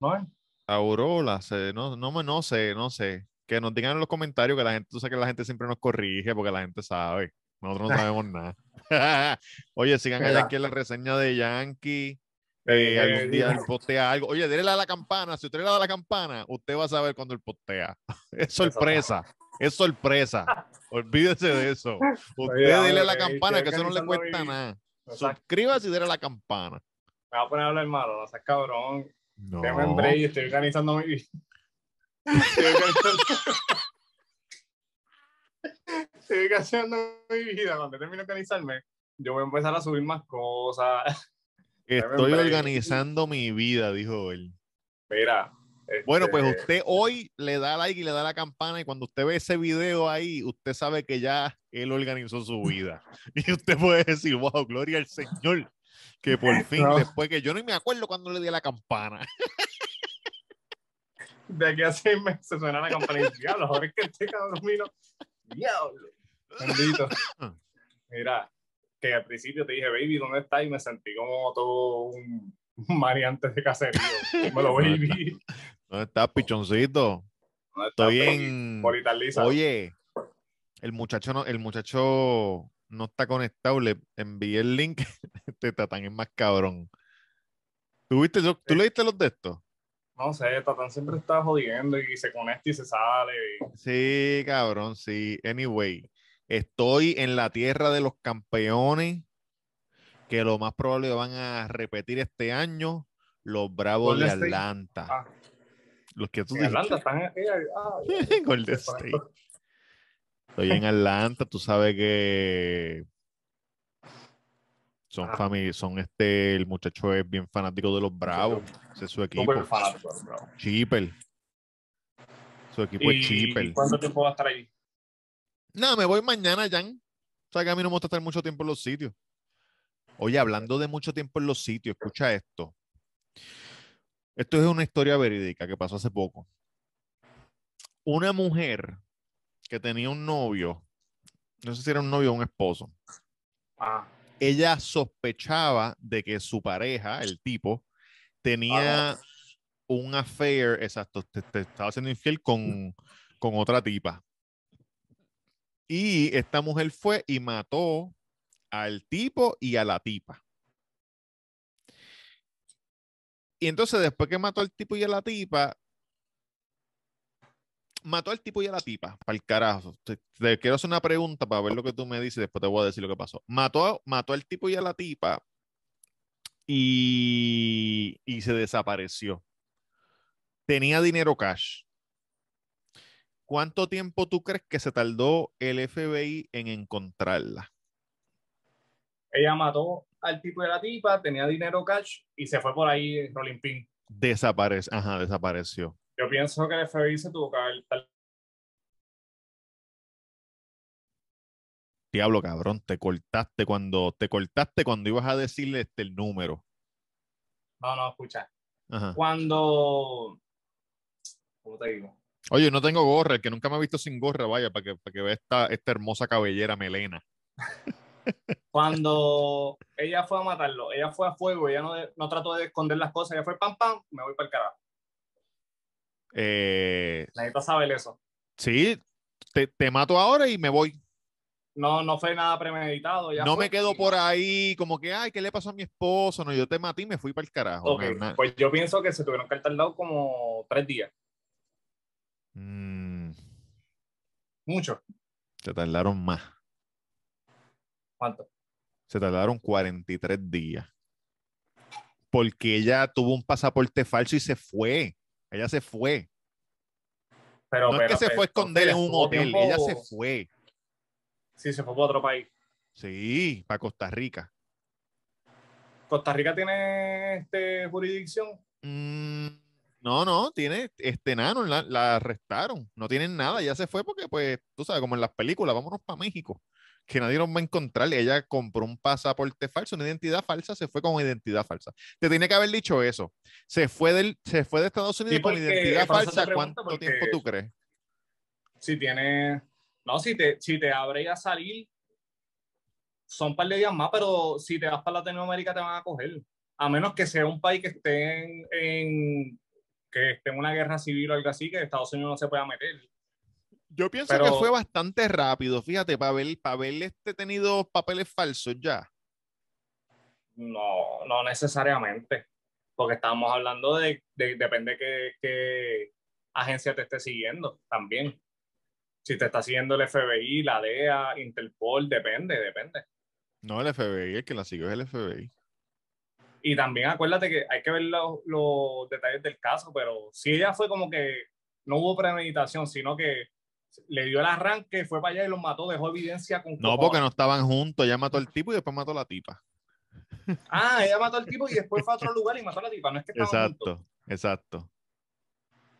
¿No? Aurora, no, no, me- no sé, no sé. Que nos digan en los comentarios que la gente, tú sabes que la gente siempre nos corrige porque la gente sabe. Nosotros no sabemos nada. Oye, sigan a Mira. Yankee en la reseña de Yankee. Eh, Eh, algún día él postea algo. Oye, déle a la campana. Si usted le da la campana, usted va a saber cuando él postea. Es sorpresa. Es sorpresa. Olvídese de eso. Usted dele a la campana, que eso no le cuesta nada. Suscríbase y dele a la campana. Me voy a poner a hablar malo, no seas cabrón. No. Déjame estoy organizando mi vida. Estoy organizando mi vida. Cuando termine de organizarme, yo voy a empezar a subir más cosas. Estoy organizando mi vida, dijo él. Mira. Bueno, este, pues usted hoy le da like y le da la campana y cuando usted ve ese video ahí, usted sabe que ya él organizó su vida. Y usted puede decir, wow, gloria al Señor, que por fin, No. después que yo no me acuerdo cuando le di a la campana. De aquí a seis meses suena la campana y diablo, ahora es que este cabrón vino. Diablo. Bendito. Mira, que al principio te dije, baby, ¿dónde estás? Y me sentí como todo un mariante de caserío. Dímelo, baby. ¿Dónde estás, pichoncito? ¿Dónde estás, Estoy en... Oye, el muchacho no, el muchacho no está conectado, le envié el link. Este tatán es más cabrón. ¿Tú, viste, yo- ¿Tú leíste los de estos? No sé, Tatán siempre está jodiendo y se conecta y se sale. y- Sí, cabrón, sí. Anyway, estoy en la tierra de los campeones, que lo más probable van a repetir este año, los Bravos de. Atlanta. Ah. Los que tú En Atlanta están aquí. ah, Golden State. Estoy en Atlanta, tú sabes que son Ajá. familia, son este, el muchacho es bien fanático de los Bravos, ese es su equipo, Súper fanático, bro. Chipper. Su equipo es ¿Y Chipper. cuánto tiempo va a estar ahí? No, me voy mañana, Jan. O sea que a mí no me gusta estar mucho tiempo en los sitios. Oye, hablando de mucho tiempo en los sitios, escucha esto. Esto es una historia verídica que pasó hace poco. Una mujer que tenía un novio, no sé si era un novio o un esposo, Ah, ella sospechaba de que su pareja, el tipo, tenía un affair, exacto, te, te estaba siendo infiel con, con otra tipa. Y esta mujer fue y mató al tipo y a la tipa. Y entonces después que mató al tipo y a la tipa, mató al tipo y a la tipa, para el carajo. Te, te quiero hacer una pregunta para ver lo que tú me dices después te voy a decir lo que pasó. Mató, mató al tipo y a la tipa y, y se desapareció. Tenía dinero cash. ¿Cuánto tiempo tú crees que se tardó el FBI en encontrarla? ella mató al tipo de la tipa, tenía dinero cash y se fue por ahí Rolling Pin. Desaparece, ajá, desapareció. Yo pienso que el FBI se tuvo que haber Diablo, cabrón, te cortaste cuando te cortaste cuando ibas a decirle este el número. No, no, escucha. Ajá. Cuando. ¿Cómo te digo? Oye, no tengo gorra, el que nunca me ha visto sin gorra, vaya, para que, para que vea esta, esta hermosa cabellera melena. Cuando ella fue a matarlo, ella fue a fuego, ella no, no trató de esconder las cosas, ella fue pam, pam, me voy para el carajo. Eh, Necesito saber eso. sí, te, te mato ahora y me voy. No, no fue nada premeditado. ella no fue me quedo por ahí como que, ay, ¿qué le pasó a mi esposo? No, yo te maté y me fui para el carajo. Pues yo pienso que se tuvieron que haber tardado como tres días. Mm, Mucho. se tardaron más. ¿Cuánto? Se tardaron 43 días. Porque ella tuvo un pasaporte falso y se fue. Ella se fue. Pero, No es que se fue a esconder en un hotel, ella se fue. Sí, se fue para otro país. Sí, para Costa Rica. Costa Rica tiene este, jurisdicción. Mm, No, no, tiene este nano, la, la arrestaron. No tienen nada, ya se fue porque, pues, tú sabes, como en las películas, vámonos para México. Que nadie nos va a encontrar. Ella compró un pasaporte falso, una identidad falsa, se fue con identidad falsa. Te tiene que haber dicho eso. Se fue, del, se fue de Estados Unidos con porque- identidad falsa. ¿Cuánto porque- tiempo tú crees? Si tiene. No, si te, si te abre a salir, son un par de días más, pero si te vas para Latinoamérica te van a coger. A menos que sea un país que esté en, en- que esté en una guerra civil o algo así, que Estados Unidos no se pueda meter. Yo pienso Pero- que fue bastante rápido, fíjate, para ver, para ver este tenido papeles falsos ya. No, no necesariamente. Porque estamos hablando de, de- depende qué, qué agencia te esté siguiendo también. Si te está siguiendo el FBI, la DEA, Interpol, depende, depende. No, el FBI, el que la siguió es el FBI. Y también acuérdate que hay que ver los, los detalles del caso, pero si ella fue como que no hubo premeditación, sino que le dio el arranque, fue para allá y los mató, dejó evidencia con No, cojones. porque no estaban juntos. Ella mató al tipo y después mató a la tipa. Ah, ella mató al tipo y después fue a otro lugar y mató a la tipa, no es que estaban juntos. Exacto, exacto.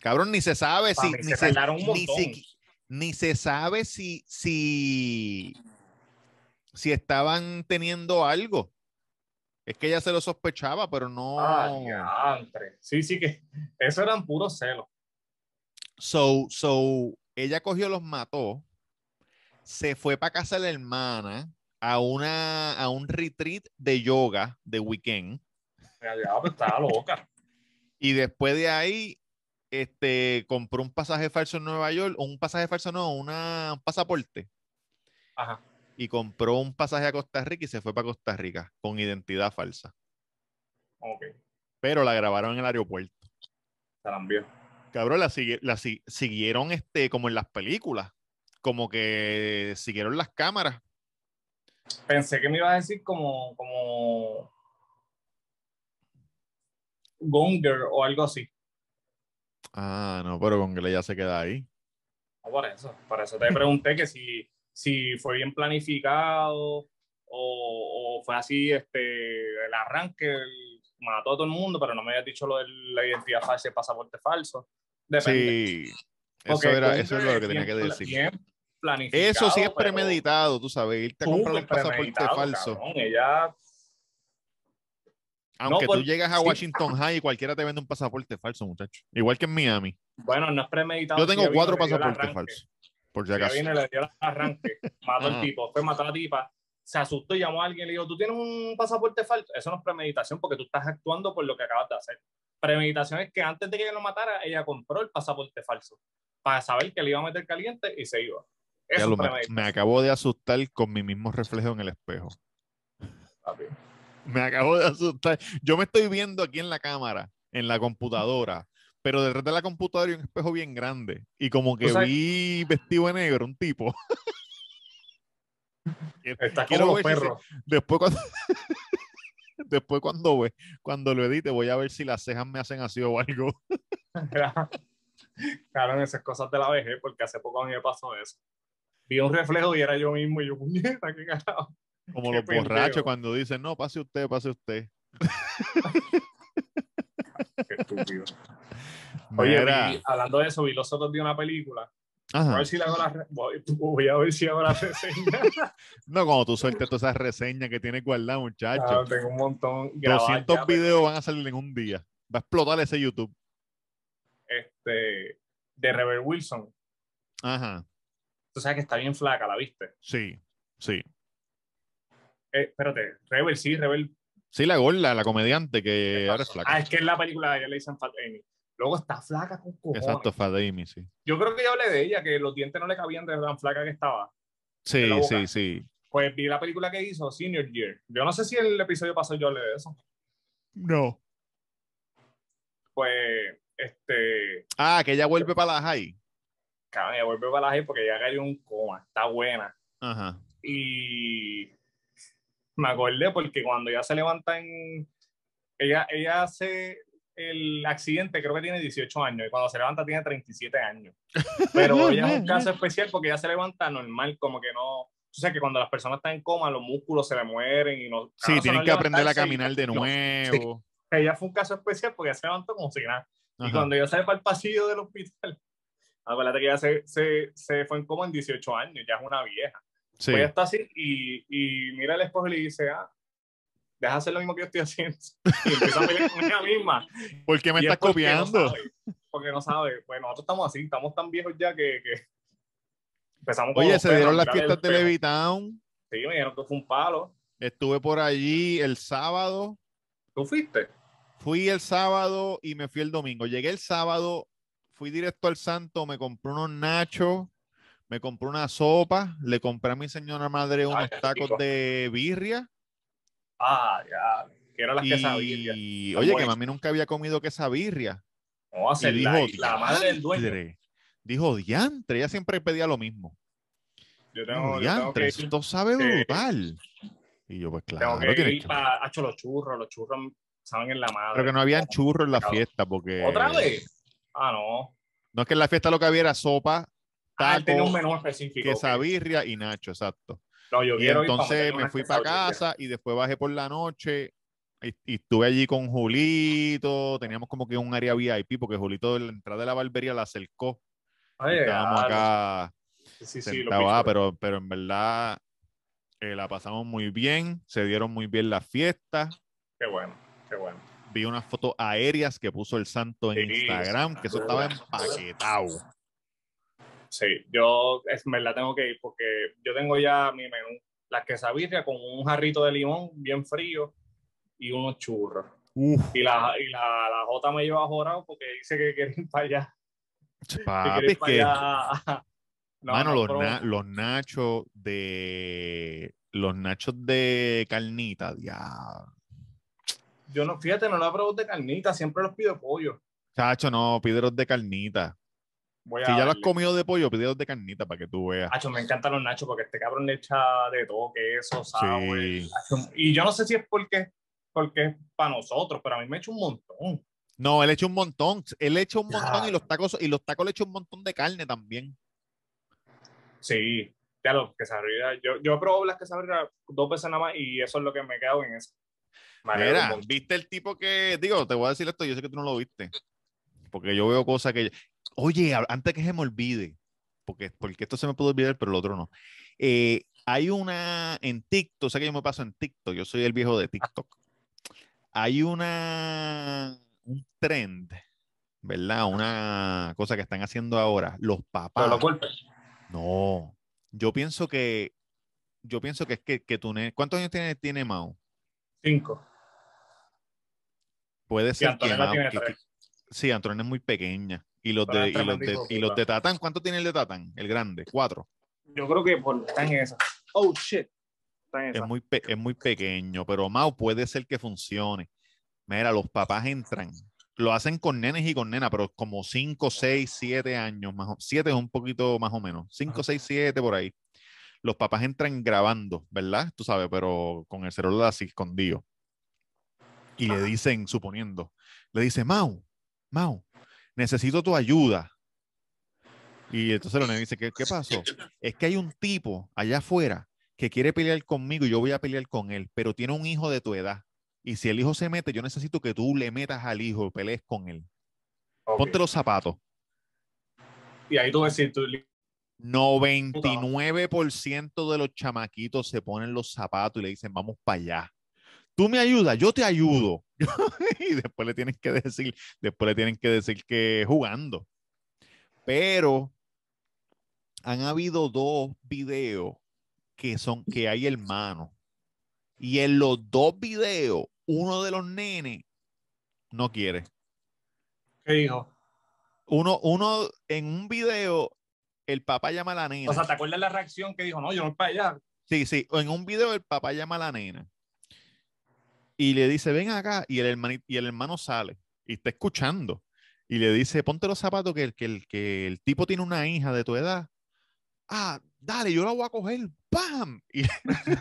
Cabrón, ni se sabe si. Ni se se, tardaron un ni, montón. si- ni se sabe si, si, si estaban teniendo algo. Es que ella se lo sospechaba, pero no. Ah. Sí, sí que eso eran puros celos. So, so, ella cogió, los mató, se fue para casa de la hermana a, una, a un retreat de yoga de weekend. Pues, estaba loca. Y después de ahí, este, compró un pasaje falso en Nueva York, un pasaje falso no, una, un pasaporte. Ajá. Y compró un pasaje a Costa Rica y se fue para Costa Rica con identidad falsa. Ok. Pero la grabaron en el aeropuerto. Se la envió. Cabrón, la, la si- siguieron este, como en las películas. Como que siguieron las cámaras. Pensé que me ibas a decir como, como Gonger o algo así. Ah, no, pero que ya se queda ahí. No, por eso. Por eso te pregunté que si, si fue bien planificado o, o fue así este, el arranque, el- mató a todo el mundo, pero no me habías dicho lo de la identidad falsa y el pasaporte falso. Depende. Sí, eso, era, eso es lo que tenía que decir. bien planificado, Eso sí es premeditado, tú sabes, irte a comprar un pasaporte falso. cabrón. Ella Aunque por- tú llegas a sí. Washington High y cualquiera te vende un pasaporte falso, muchacho. Igual que en Miami. Bueno, no es premeditado. Yo tengo cuatro pasaportes falsos. Por si acaso. y le dio el arranque, mató al tipo, después mató a la tipa, se asustó y llamó a alguien y le dijo, ¿tú tienes un pasaporte falso? Eso no es premeditación porque tú estás actuando por lo que acabas de hacer. Premeditación es que antes de que ella lo matara, ella compró el pasaporte falso para saber que le iba a meter caliente y se iba. Eso es me, premeditación. me acabo de asustar con mi mismo reflejo en el espejo. papi. Me acabo de asustar. Yo me estoy viendo aquí en la cámara, en la computadora, pero detrás de la computadora hay un espejo bien grande. Y como que vi vestido de negro, un tipo. Estás Quiero como los ver si perros. Después cuando, después cuando ve, cuando lo edite, voy a ver si las cejas me hacen así o algo. Claro, esas cosas de la vejez, porque hace poco a mí me pasó eso. Vi un reflejo y era yo mismo y yo, puñeta, qué carajo. Como Qué los borrachos cuando dicen, no, pase usted, pase usted. Qué estúpido. Oye, Mira. vi- hablando de eso, vi los otros días una película. A ver si le hago la, voy, voy a ver si hago la reseña. No, cuando tú sueltes todas esas reseñas que tienes guardadas, muchacho. Claro, tengo un montón grabadas 200 ya, pero, videos van a salir en un día. Va a explotar ese YouTube. Este, de Rebel Wilson. Ajá. Tú sabes que está bien flaca, ¿la viste? Sí, sí. Eh, espérate, Rebel, sí, Rebel. Sí, la gorda, la comediante que ahora es flaca. Ah, es que en la película de ella le dicen Fat Amy. Luego está flaca con cojones. Exacto, Fadimi, sí. Yo creo que yo hablé de ella, que los dientes no le cabían de tan flaca que estaba. Sí, sí, sí. Pues vi la película que hizo, Senior Year. Yo no sé si el episodio pasado yo hablé de eso. No. Pues, este, Ah, que ella vuelve para la high. cabrón, ella vuelve para la G porque ella cayó un coma. Está buena. Ajá. y me acordé porque cuando ella se levanta en ella ella hace el accidente creo que tiene 18 años y cuando se levanta tiene 37 años pero ella es un caso especial porque ella se levanta normal como que no tú sabes que cuando las personas están en coma los músculos se le mueren y no Sí, tienen que aprender a levantarse y- caminar de nuevo. ella fue un caso especial porque ella se levantó como si nada Y Ajá. cuando ella sale para el pasillo del hospital, acuérdate que ella se, se, se fue en coma en 18 años, ya es una vieja. Sí. Pues ella está así y, y mira al esposo y le dice, ah, deja hacer lo mismo que yo estoy haciendo. Y empieza a pelear con ella misma. ¿Por qué me Y estás porque no copiando? sabe, porque no sabe. Pues nosotros estamos así, estamos tan viejos ya que, que empezamos con Oye, se dieron las fiestas de. Levitown. Sí, me dijeron que fue un palo. Estuve por allí el sábado. ¿Tú fuiste? Fui el sábado y me fui el domingo. Llegué el sábado, fui directo al santo, me compré unos nachos, me compré una sopa, le compré a mi señora madre unos tacos rico. de birria. Ah, ya. Quiero las quesadillas. Y Son oye, que mami nunca había comido quesabirria. Y hacer dijo, la, la madre del dueño. Dijo, diantre, ella siempre pedía lo mismo. Yo tengo, yo tengo diantre, que esto sabe que- brutal. Y yo, pues tengo claro, que tienes ir que- para hacho los churros. Los churros saben en la madre. Pero que no habían churros en la fiesta, porque. ¿Otra vez? Ah, no. No es que en la fiesta lo que había era sopa, Ah, él tenía un taco, menú específico. quesabirria y nacho, exacto. No, yo Y entonces me fui para casa y después bajé por la noche y, y estuve allí con Julito. Teníamos como que un área VIP porque Julito en la entrada de la barbería la acercó. Ay, estábamos ah, acá Sí, sí, ah, pero, pero en verdad eh, la pasamos muy bien. Se dieron muy bien las fiestas. Qué bueno, qué bueno. Vi unas fotos aéreas que puso el santo en Sí, Instagram, que eso estaba empaquetado. Sí, yo es en verdad tengo que ir porque yo tengo ya mi menú. La quesabirria con un jarrito de limón bien frío y unos churros. Uf, Y la, y la, la Jota me lleva jorado porque dice que quiere ir para allá. Que papi, ir para que allá. No, Mano, no, los, na- los nachos de los nachos de carnita, ya. Yo no, fíjate, no la probado de carnita, siempre los pido pollo. Chacho, no, pídelos de carnita. Voy a Si ya los has comido de pollo, pídelos de carnita para que tú veas. Acho, me encantan los nachos porque este cabrón le echa de todo, queso. Sí. Acho, Y yo no sé si es porque, porque es para nosotros, pero a mí me echa un montón. No, él echa un montón. Él echa un montón y los tacos, y los tacos le echa un montón de carne también. Sí, ya lo que Yo, yo he probado las quesadillas dos veces nada más y eso es lo que me quedo en eso. Mira. ¿viste el tipo que, digo, te voy a decir esto, yo sé que tú no lo viste, porque yo veo cosas que, oye, antes que se me olvide, porque, porque esto se me puede olvidar, pero lo otro no. Eh, hay una en TikTok, sé que yo me paso en TikTok, yo soy el viejo de TikTok. Hay una, un trend, ¿verdad? Una cosa que están haciendo ahora, los papás. Pero los golpes. No, yo pienso que, yo pienso que es que, que tú, ¿cuántos años tiene, tiene Mao? Cinco. Puede ser que, Mao- que- que- sí, Antonella es muy pequeña. Y los, de, es y, los de, y los de Tatán, ¿cuánto tiene el de Tatán? El grande, cuatro. Yo creo que por, está en esa. Oh, shit. Está en Es esa. muy, pe- es muy pequeño, pero Mao puede ser que funcione. Mira, los papás entran, lo hacen con nenes y con nenas, pero como 5, 6, 7 años, más o 7 es un poquito más o menos, 5, Ajá. 6, 7 por ahí. Los papás entran grabando, ¿verdad? Tú sabes, pero con el celular así escondido. Y le dicen, suponiendo, le dice, Mau, Mau, necesito tu ayuda. Y entonces nenes dice, ¿qué, ¿qué pasó? Es que hay un tipo allá afuera que quiere pelear conmigo y yo voy a pelear con él, pero tiene un hijo de tu edad. Y si el hijo se mete, yo necesito que tú le metas al hijo y pelees con él. Ponte los zapatos. Y ahí tú si tú 99% de los chamaquitos se ponen los zapatos y le dicen, vamos para allá. Tú me ayudas, yo te ayudo. y después le tienen que decir, después le tienen que decir que jugando. Pero han habido dos videos que son que hay hermanos. Y en los dos videos, uno de los nenes no quiere. ¿Qué dijo? Uno, uno en un video, el papá llama a la nena. O sea, ¿te acuerdas la reacción que dijo? No, yo no voy para allá. Sí, sí. En un video el papá llama a la nena y le dice, ven acá. Y el, hermani- y el hermano sale y está escuchando. Y le dice, ponte los zapatos que el, que, el, que el tipo tiene una hija de tu edad. Ah, dale, yo la voy a coger. ¡Pam! Y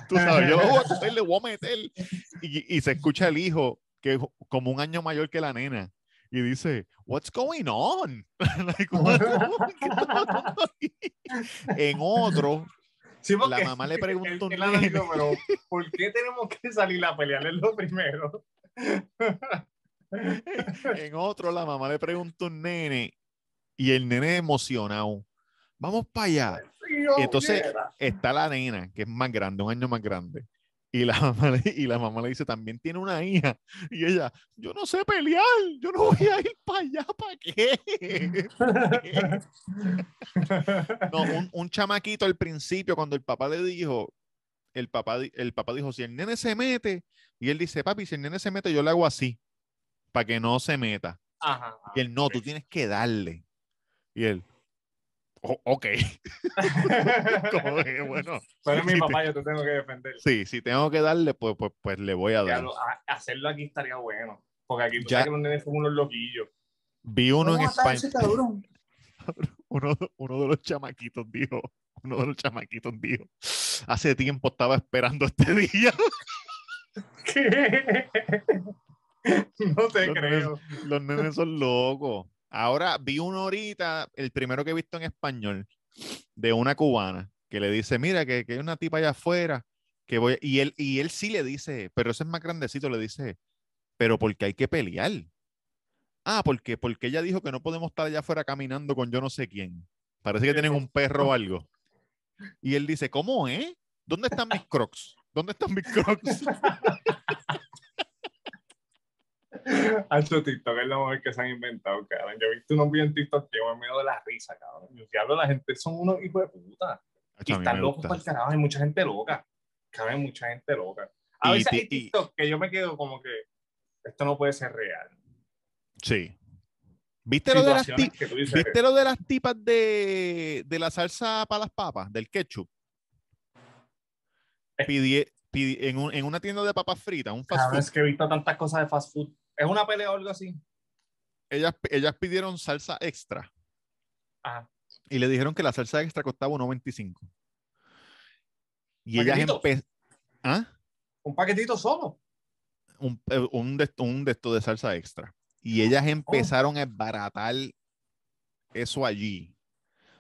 tú sabes, yo la voy a coger, le voy a meter. Y, y se escucha el hijo, que es como un año mayor que la nena. Y dice, what's going on? Like, en otro, Sí, La mamá le preguntó un nene. pero ¿por qué tenemos que salir a pelear en lo primero? en otro, la mamá le pregunta a un nene y el nene emocionado. Vamos para allá. Y entonces está la nena, que es más grande, un año más grande. Y la, mamá le, y la mamá le dice, también tiene una hija. Y ella, yo no sé pelear, yo no voy a ir para allá, ¿para qué? no, un, un, chamaquito al principio, cuando el papá le dijo, el papá, el papá dijo, si el nene se mete, y él dice, papi, si el nene se mete, yo le hago así, para que no se meta. Ajá, y él, no, tú tienes que darle. Y él, oh, ok. Como que, bueno. Pero es mi si papá, te- yo te tengo que defender. Sí, si tengo que darle, pues, pues, pues le voy a dar. a- hacerlo aquí estaría bueno. Porque aquí tú Ya. sabes que los nenes son unos loquillos. Vi uno en España. Uno, uno de los chamaquitos dijo, uno de los chamaquitos dijo, hace tiempo estaba esperando este día. ¿Qué? No te Los creo. Los nenes son locos. Ahora vi uno ahorita, el primero que he visto en español, de una cubana, que le dice, mira, que, que hay una tipa allá afuera, que voy, y él, y él sí le dice, pero ese es más grandecito, le dice, pero porque hay que pelear. Ah, porque, porque ella dijo que no podemos estar allá afuera caminando con yo no sé quién. Parece que tienen un perro o algo. Y él dice, ¿cómo es? ¿Dónde están mis crocs? ¿Dónde están mis crocs? Hacho TikTok es lo mejor que se han inventado, cabrón. Yo he visto unos videos en TikTok que yo me miedo de la risa, cabrón. Yo diablo, la gente son unos hijos de puta. Y Acho, mí están locos para el carajo. Hay mucha gente loca. Hay mucha gente loca. A Y veces hay y- TikTok que yo me quedo como que esto no puede ser real. Sí. ¿Viste lo, de las ¿Viste lo de las tipas de, de la salsa para las papas, del ketchup? Eh. Pidie- en, un- en una tienda de papas fritas, un fast food, es que he visto tantas cosas de fast food. ¿Es una pelea o algo así? ellas, ellas pidieron salsa extra Ajá. y le dijeron que la salsa extra costaba 1.25. Y ellas empezaron... ¿Ah? Un paquetito solo. un, eh, un, de, un de esto de salsa extra. Y ellas empezaron a esbaratar eso allí.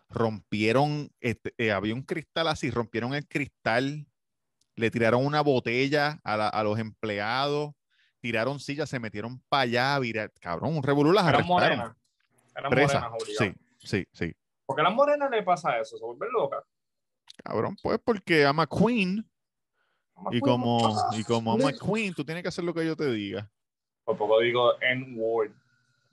Rompieron, este, eh, había un cristal así, rompieron el cristal, le tiraron una botella a, la- a los empleados, tiraron sillas, se metieron para allá, vira- cabrón, un revolú las Eran arrestaron. morenas. Eran Presa. morenas, obligado. Sí, sí, sí. Porque a las morenas le pasa eso, se vuelven locas. Cabrón, pues porque ama Queen y como, y como ama Queen, tú tienes que hacer lo que yo te diga. Por poco digo N-word.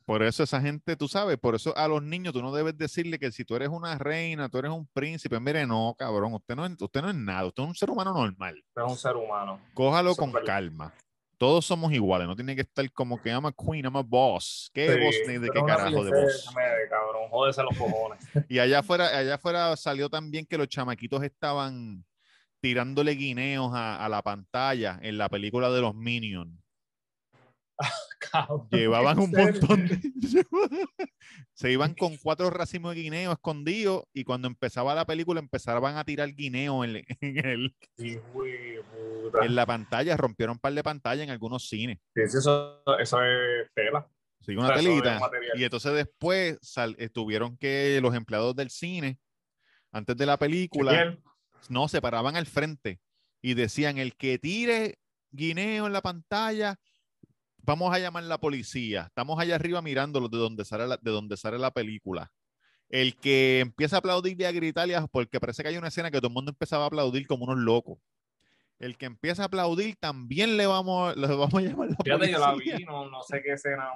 Por eso esa gente, tú sabes, por eso a los niños tú no debes decirle que si tú eres una reina, tú eres un príncipe. Mire, no, cabrón, usted no, es- usted no es nada, usted es un ser humano normal. Es un ser humano. Cójalo Eso es con calma. Todos somos iguales, no tiene que estar como que ama queen, ama boss. ¿Qué Sí, boss ni de qué carajo de boss? cabrón, jódese los cojones. Y allá afuera, allá afuera salió también que los chamaquitos estaban tirándole guineos a, a la pantalla en la película de los Minions. Cabrón. Llevaban ¿En un serio? montón de... Se iban con cuatro racimos de guineo escondidos y cuando empezaba la película empezaban a tirar guineo en, en el- puta. en la pantalla, rompieron un par de pantallas en algunos cines. Eso, eso es tela. Sí, una Eso es telita. Y entonces después sal- eh, tuvieron que los empleados del cine, antes de la película, no, se paraban al frente y decían, el que tire guineo en la pantalla, vamos a llamar a la policía. Estamos allá arriba mirándolo de donde sale la, de donde sale la película. El que empieza a aplaudir y a gritar, porque parece que hay una escena que todo el mundo empezaba a aplaudir como unos locos. El que empieza a aplaudir también le vamos, le vamos a llamar a la Fíjate, yo la policía. vi, no, no sé qué escena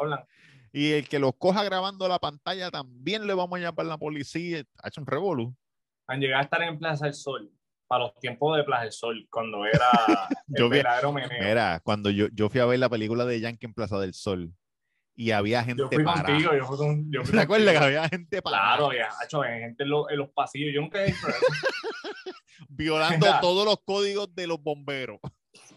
hablan. Y el que los coja grabando la pantalla también le vamos a llamar a la policía. Ha hecho un revolú. Han llegado a estar en Plaza del Sol, para los tiempos de Plaza del Sol, cuando era el Yo vi-. Mira, cuando yo, yo fui a ver la película de Yankee en Plaza del Sol y había gente Yo fui parada. contigo, yo fui con. Yo fui ¿Te acuerdas que había gente parada Claro, ya, hecho, gente en los, en los pasillos. Yo nunca he visto eso. violando Mira. todos los códigos de los bomberos?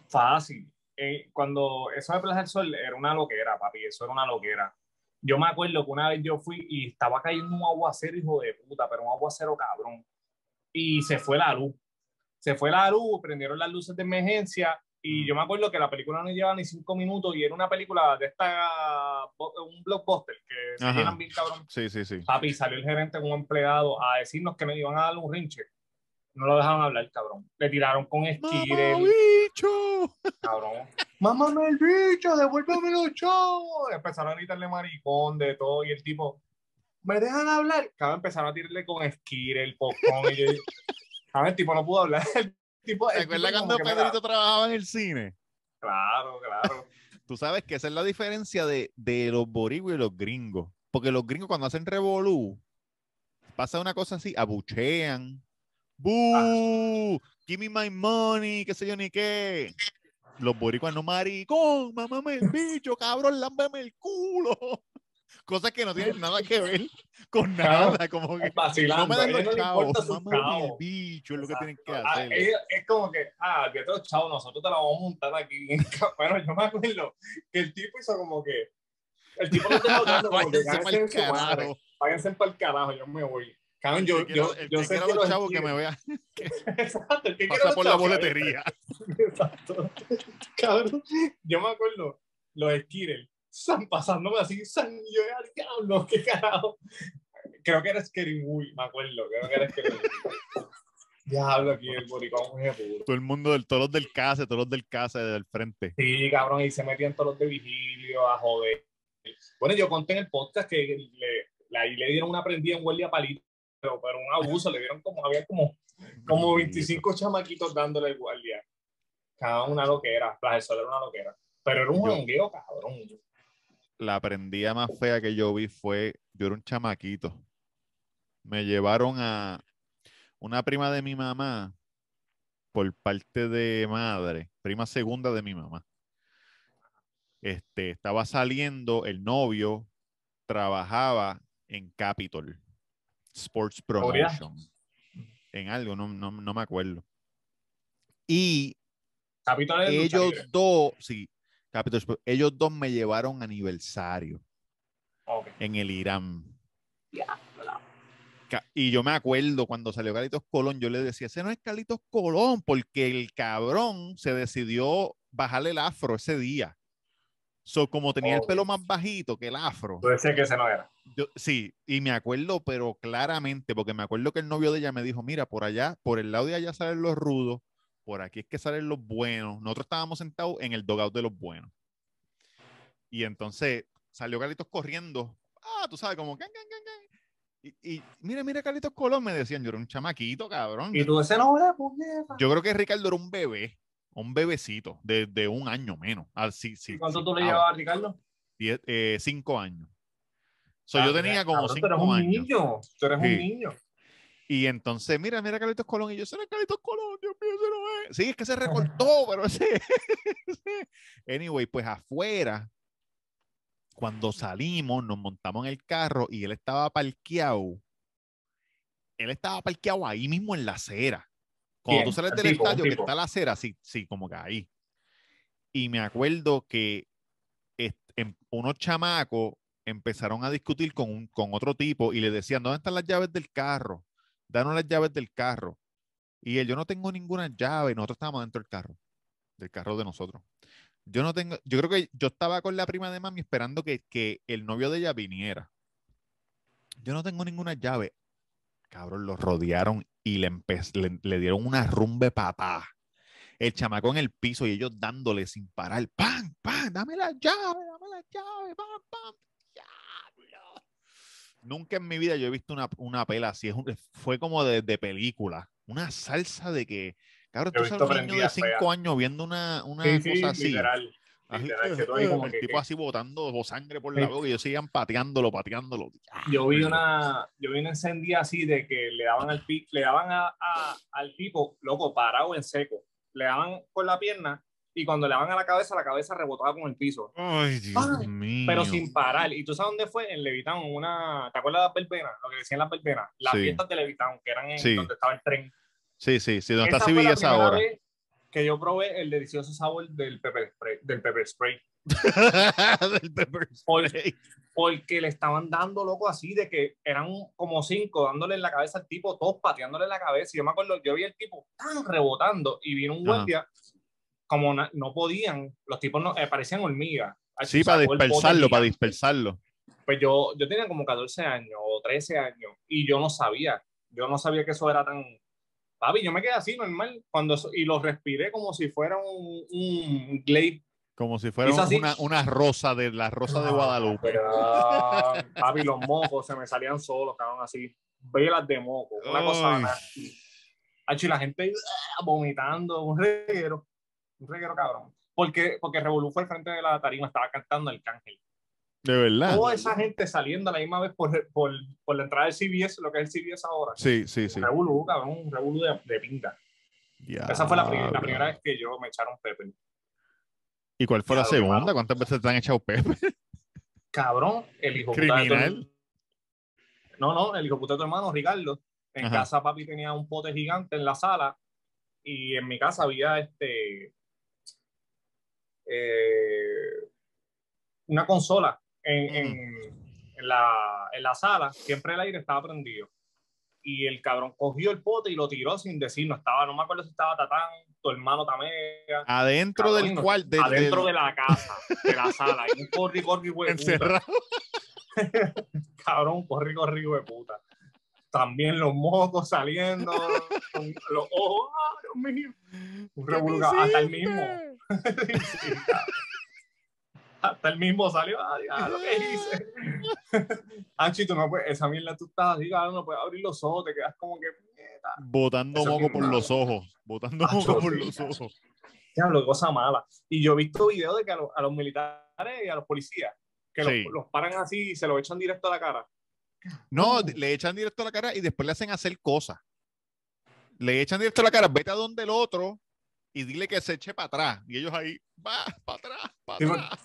Fácil. Eh, cuando eso de Plaza del Sol era una loquera, papi, eso era una loquera. Yo me acuerdo que una vez yo fui y estaba cayendo un aguacero, hijo de puta, pero un aguacero cabrón. Y se fue la luz. Se fue la luz, prendieron las luces de emergencia y yo me acuerdo que la película no llevaba ni cinco minutos y era una película de esta, un blockbuster que se llenan bien cabrón. Sí, sí, sí. Papi, salió el gerente con un empleado a decirnos que me iban a dar un rinche. No lo dejaron hablar, cabrón. Le tiraron con esquire, ¡Mamá, bicho! cabrón. ¡Mámame el bicho! ¡Devuélveme los chavos! Empezaron a gritarle maricón de todo y el tipo, ¿me dejan hablar? Cabrón, empezaron a tirarle con esquire, el popcorn y yo, cabrón, el tipo no pudo hablar. El tipo, ¿Te el tipo acuerdas como cuando Pedrito trabajaba en el cine? Claro, claro. Tú sabes que esa es la diferencia de, de los boricuas y los gringos. Porque los gringos cuando hacen revolú, pasa una cosa así, abuchean. ¡Boo! Give me my money, qué sé yo ni qué. Los boricuas no maricón, mamame el bicho, cabrón, lámbeme el culo. Cosas que no tienen nada que ver con Claro. nada, como que Vacilando. no me ellos los no chavos, mámame el bicho, es lo que tienen que Ah, hacer. ellos- es como que, ah, olvídate los chavos, nosotros te la vamos a montar aquí. Bueno, yo me acuerdo que el tipo hizo como que. El tipo no estaba hablando que Váyanse "Cáguense pa'l en su madre, carajo. váyanse para el carajo, yo me voy. Cabrón, yo, El que yo, el yo que sé que los chavos que me quiere. vea, Exacto, el que quiera pasa por la boletería. Exacto. Cabrón, yo me acuerdo, los Skirel, están pasándome así, san, y yo, "Ah, diablo, qué carajo. Creo que era Scary me acuerdo, creo que era Scary. Diablo, aquí el boricón es puro. Todo el mundo, del, todos los del CASE, todos los del CASE del frente. Sí, cabrón, y se metían todos los de vigilio a joder. Bueno, yo conté en el podcast que le, le, ahí le dieron una prendida en Huelga Palito, pero, pero un abuso, le dieron como, había como, como 25 chamaquitos dándole el guardia. Cada una loquera, Plaza Sol era una loquera. Pero era un jangueo, cabrón. La prendida más fea que yo vi fue, yo era un chamaquito. Me llevaron a una prima de mi mamá por parte de madre, prima segunda de mi mamá. Este, estaba saliendo, el novio trabajaba en Capitol Sports. Promotion. En algo, no, no, no me acuerdo. Y Capitol ellos dos, sí, Capitol ellos dos me llevaron aniversario Ok. en el Irán. Y yo me acuerdo cuando salió Carlitos Colón, yo le decía, ese no es Carlitos Colón, porque el cabrón se decidió bajarle el afro ese día. So, como tenía el pelo más bajito que el afro, Tú decías que ese no era. yo- sí, y me acuerdo, pero claramente, porque me acuerdo que el novio de ella me dijo, mira, por allá, por el lado de allá salen los rudos, por aquí es que salen los buenos. Nosotros estábamos sentados en el dogout de los buenos. Y entonces salió Carlitos corriendo, ah, tú sabes, como, "Can, can, can, can". Y, y mira, mira, Carlitos Colón, me decían, yo era un chamaquito, cabrón. Y tú ese no es, puñeta. Yo creo que Ricardo era un bebé, un bebecito, de, de un año menos. Ah, sí, sí, ¿Y cuánto sí, tú le ah, llevabas a Ricardo? diez- eh, cinco años. So, Ah, yo mira, tenía como cabrón, tú eres cinco un años. niño. Tú eres un niño. Y entonces, mira, mira Carlitos Colón. Y yo, ese es Carlitos Colón, Dios mío, ese no es. Sí, es que se recortó, pero ese. ese- Anyway, pues afuera, cuando salimos, nos montamos en el carro y él estaba parqueado. Él estaba parqueado ahí mismo en la acera. Cuando ¿Quién? tú sales El del tipo, estadio, que está la acera, sí, sí, como que ahí. Y me acuerdo que est- em- unos chamacos empezaron a discutir con, un, con otro tipo y le decían, ¿dónde están las llaves del carro? Danos las llaves del carro. Y él, yo no tengo ninguna llave. Nosotros estábamos dentro del carro, del carro de nosotros. Yo no tengo, yo creo que yo estaba con la prima de mami esperando que, que el novio de ella viniera. Yo no tengo ninguna llave. Cabrón, los rodearon y le, le, le dieron una rumbe patá. El chamaco en el piso y ellos dándole sin parar. ¡Pam! ¡Pam! ¡Dame la llave! ¡Dame la llave! ¡Pam! ¡Pam! Nunca en mi vida yo he visto una, una pela así. Es un- fue como de, de película. Una salsa de que. Cabrón, Yo tú sabes un niño de prendidas 5 feas. años viendo una, una Sí, sí, cosa así. literal. Así, Literal, que tú ahí como el que- tipo así botando sangre por Sí. la boca y ellos sigan pateándolo, pateándolo. Yo vi una, yo vi una encendida así de que le daban al le daban a, a- al tipo, loco, parado en seco. Le daban con la pierna y cuando le daban a la cabeza, la cabeza rebotaba con el piso. Ay, Dios Ay, mío. Pero sin parar. ¿Y tú sabes dónde fue? En Levitown, una. ¿Te acuerdas de las verbenas? Lo que decían las verbenas. Las Sí. fiestas de Levitown, que eran en Sí. donde estaba el tren. Sí, sí, sí, donde está Esa fue la Civil esa primera hora. vez que yo probé el delicioso sabor del pepper spray. Del pepper spray. Del pepper spray. porque le estaban dando loco así de que eran como cinco dándole en la cabeza al tipo, todos pateándole en la cabeza. Y yo me acuerdo, yo vi el tipo tan rebotando y vino un guardia, como na- no podían, los tipos no, eh, parecían hormigas. Sí, para dispersarlo, para dispersarlo. Pues yo, yo tenía como 14 años o 13 años y yo no sabía, yo no sabía que eso era tan, Papi, yo me quedé así normal cuando eso- y lo respiré como si fuera un, un glade. Como si fuera una, una rosa de la rosa de Guadalupe. Pero, ah, papi, los mocos se me salían solos, cabrón, así. Velas de moco, una cosa Ay. nasty. Hacho, y la gente ah, vomitando, un reguero, un reguero cabrón. Porque, porque Revolú fue al frente de la tarima, estaba cantando el cángel. De verdad. Toda esa gente saliendo a la misma vez por, por, por la entrada del CBS, lo que es el CBS ahora. Sí, sí, sí. Revolú, cabrón, un revolú de, de pinta. Esa fue la, primera vez que yo me echaron Pepe. ¿Y cuál fue la segunda? ¿Cuántas veces te han echado Pepe? Cabrón, el hijo puta de tu- Criminal. No, no, el hijo puta de tu hermano, Ricardo. En Ajá. casa papi tenía un pote gigante en la sala y en mi casa había este eh, una consola en, en- en la, en la sala, siempre el aire estaba prendido. Y el cabrón cogió el pote y lo tiró sin decir, no estaba, no me acuerdo si estaba Tatán, tu hermano Tamega, Adentro Cabrón, del no- cual. del- adentro del- de la casa, de la sala, y un corri, corri, güey. Encerrado. cabrón, corri, corri, güey, puta. También los mocos saliendo, con los ojos, ¡ah, Dios mío! Un ¿Qué revolú, me hasta el mismo. Sí, hasta el mismo salió, ah, lo que hice. Anchi, tú no puedes, esa mierda tú estás así, cabrón, no puedes abrir los ojos, te quedas como que, puñeta. Botando Eso moco por malo. los ojos. Botando Ah, moco por sí, los ojos. Diablo, cosa mala. Y yo he visto videos de que a, los- a los militares y a los policías, que los, Sí. los paran así y se los echan directo a la cara. No, le echan directo a la cara y después le hacen hacer cosas. Le echan directo a la cara, vete a donde el otro y dile que se eche para atrás. Y ellos ahí, va, para atrás, para atrás.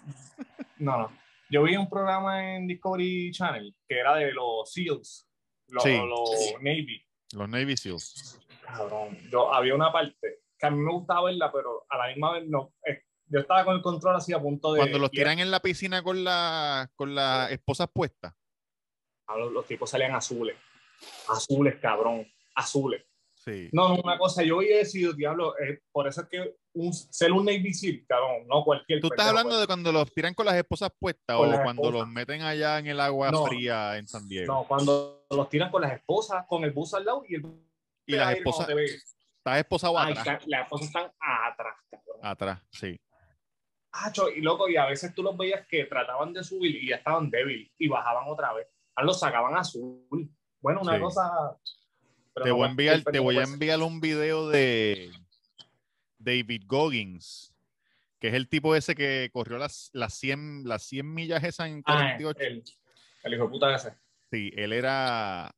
No, no. Yo vi un programa en Discovery Channel que era de los SEALs, los, Sí. los Navy. Los Navy SEALs. Cabrón. Yo, había una parte que a mí me gustaba verla, pero a la misma vez no. Yo estaba con el control así a punto de. Cuando los tiran en la piscina con, la, con las esposas puestas. Ah, Los, los tipos salían azules. Azules, cabrón. Azules. Sí. No, no, una cosa, yo había decidido, diablo, eh, por eso es que un, ser un Navy SEAL, cabrón, no cualquier Tú estás hablando de cuando los tiran con las esposas puestas Con o cuando esposas. los meten allá en el agua No. fría en San Diego. No, cuando los tiran con las esposas, con el bus al lado y el bus y las esposas, estás esposado atrás. las esposas están atrás, cabrón. Atrás, sí. Acho, y loco, y a veces tú los veías que trataban de subir y ya estaban débiles y bajaban otra vez. Ah, los sacaban azul. Bueno, una Sí. cosa. Te no voy, a enviar, te voy a pendejo enviar un video de David Goggins, que es el tipo ese que corrió las, las, 100, las 100 millas esas en puede ser. 48. Ah, el, el hijo de puta ese. Sí, él era.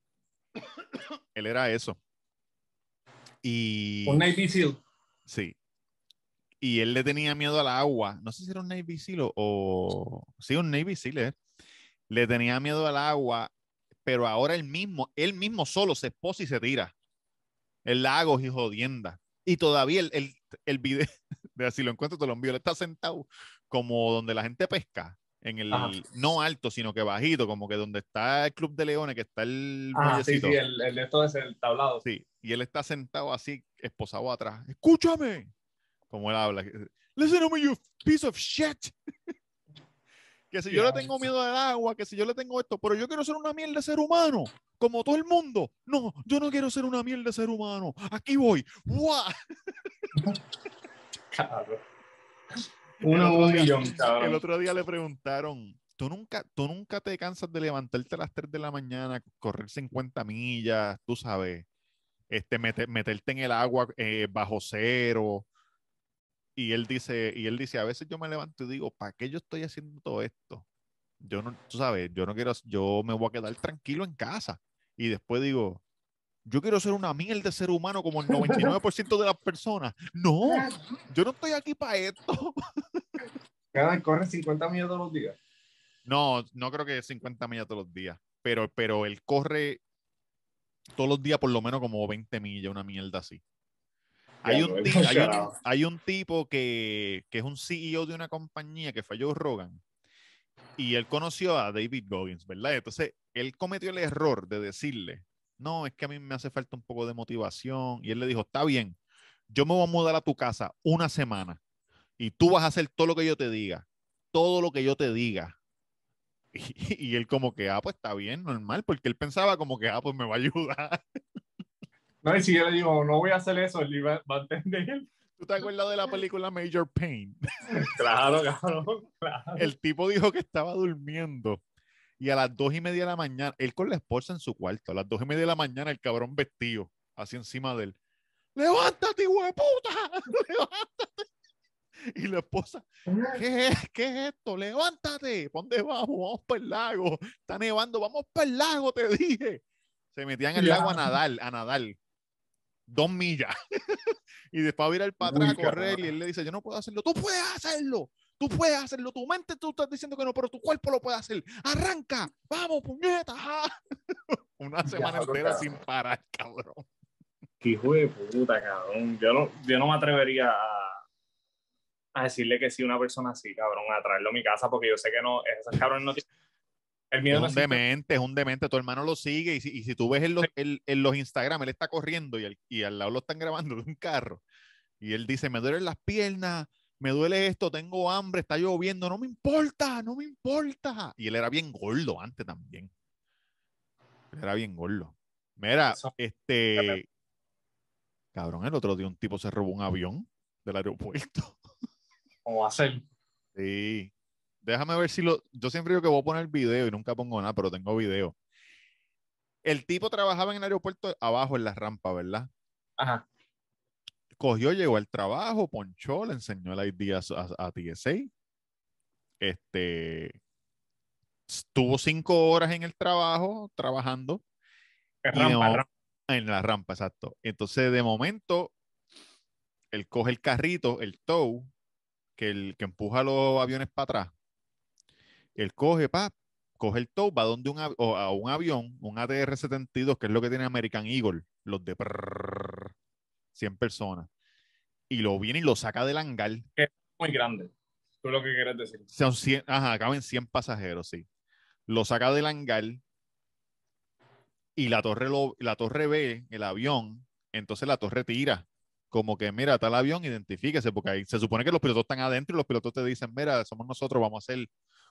Él era eso. Y. Un Navy SEAL. Sí. Y él le tenía miedo al agua. No sé si era un Navy Seal o. o- Sí, un Navy Seal. ¿eh? Le tenía miedo al agua, pero ahora él mismo, él mismo solo se esposa y se tira. El lago y jodienda. Y todavía el, el, el video, de si lo encuentro, te lo envío. Él está sentado como donde la gente pesca. En el, Ajá. no alto, sino que bajito, como que donde está el Club de Leones, que está el Ah, sí, sí, el, el esto es el tablado. Sí, y él está sentado así, esposado atrás. Escúchame. Como él habla. Listen to me, you piece of shit. Que si yo le tengo miedo al agua, que si yo le tengo esto, pero yo quiero ser una miel de ser humano, como todo el mundo. No, yo no quiero ser una miel de ser humano. Aquí voy. ¡Guau! Cabrón. El Uno un día- millón, El cabrón. otro día le preguntaron, ¿tú nunca, tú nunca te cansas de levantarte a las 3 de la mañana, correr 50 millas, tú sabes, este, mete- meterte en el agua eh, bajo cero? Y él dice, y él dice, a veces yo me levanto y digo, ¿para qué yo estoy haciendo todo esto? Yo no, tú sabes, yo no quiero, yo me voy a quedar tranquilo en casa. Y después digo, yo quiero ser una miel de ser humano como el 99% de las personas. No, yo no estoy aquí para esto. Cada corre 50 millas todos los días. No, no creo que 50 millas todos los días, pero, pero él corre todos los días por lo menos como 20 millas, una mierda así. Hay un, Diablo, ti- hay, un, hay un tipo que, que es un CEO de una compañía que fue Joe Rogan y él conoció a David Goggins, ¿verdad? Entonces él cometió el error de decirle, no, es que a mí me hace falta un poco de motivación y él le dijo, está bien, yo me voy a mudar a tu casa una semana y tú vas a hacer todo lo que yo te diga, todo lo que yo te diga. Y, y él como que, ah, pues está bien, normal, porque él pensaba como que, ah, pues me va a ayudar. No, y si yo le digo, no voy a hacer eso, él va a entender. ¿Tú te acuerdas de la película Major Pain? Claro, cabrón, claro. El tipo dijo que estaba durmiendo y a las dos y media de la mañana, él con la esposa en su cuarto, a las dos y media de la mañana, el cabrón vestido, así encima de él. ¡Levántate, hueputa! ¡Levántate! Y la esposa, ¿qué es, ¿qué es esto? ¡Levántate! ¿Ponte vamos? Vamos para el lago. Está nevando, vamos para el lago, te dije. Se metían en el lago a nadar, a nadar. Dos millas. y después va a ir al para atrás a Uy, correr y él le dice, yo no puedo hacerlo. Tú puedes hacerlo. Tú puedes hacerlo. Tu mente tú estás diciendo que no, pero tu cuerpo lo puede hacer. Arranca. Vamos, puñeta. ajá". Una semana entera cabrón. sin parar, cabrón. Qué hijo de puta, cabrón. Yo no, yo no me atrevería a, a decirle que sí a una persona así, cabrón, a traerlo a mi casa, porque yo sé que no, esos cabrones no tienen. El miedo Es un demente, es un demente. Tu hermano lo sigue y si, y si tú ves en los, en los Instagram, él está corriendo y, el- y al lado lo están grabando de un carro. Y él dice, me duelen las piernas, me duele esto, tengo hambre, está lloviendo, no me importa, no me importa. Y él era bien gordo antes también. Él era bien gordo. Mira, Eso. este... Cabrón, el otro día un tipo se robó un avión del aeropuerto. ¿Cómo va a ser? Sí. Déjame ver si lo. Yo siempre digo que voy a poner video y nunca pongo nada, pero tengo video. El tipo trabajaba en el aeropuerto abajo en la rampa, ¿verdad? Ajá. Cogió, llegó al trabajo, ponchó, le enseñó el ID a, a- a TSA. Este. Estuvo cinco horas en el trabajo, trabajando. De rampa, rampa. En la rampa, exacto. Entonces, de momento, él coge el carrito, el tow, que, el, que empuja los aviones para atrás. Él coge, pa, coge el tow, va donde un, o a un avión, un ATR-72, que es lo que tiene American Eagle, los de prrrr, 100 personas. Y lo viene y lo saca del hangar. Muy grande. Tú lo que quieres decir. Son 100, ajá, caben 100 pasajeros, sí. Lo saca del hangar y la torre, lo, la torre ve el avión, entonces la torre tira. Como que, mira, está el avión, identifíquese, porque ahí se supone que los pilotos están adentro y los pilotos te dicen, mira, somos nosotros, vamos a hacer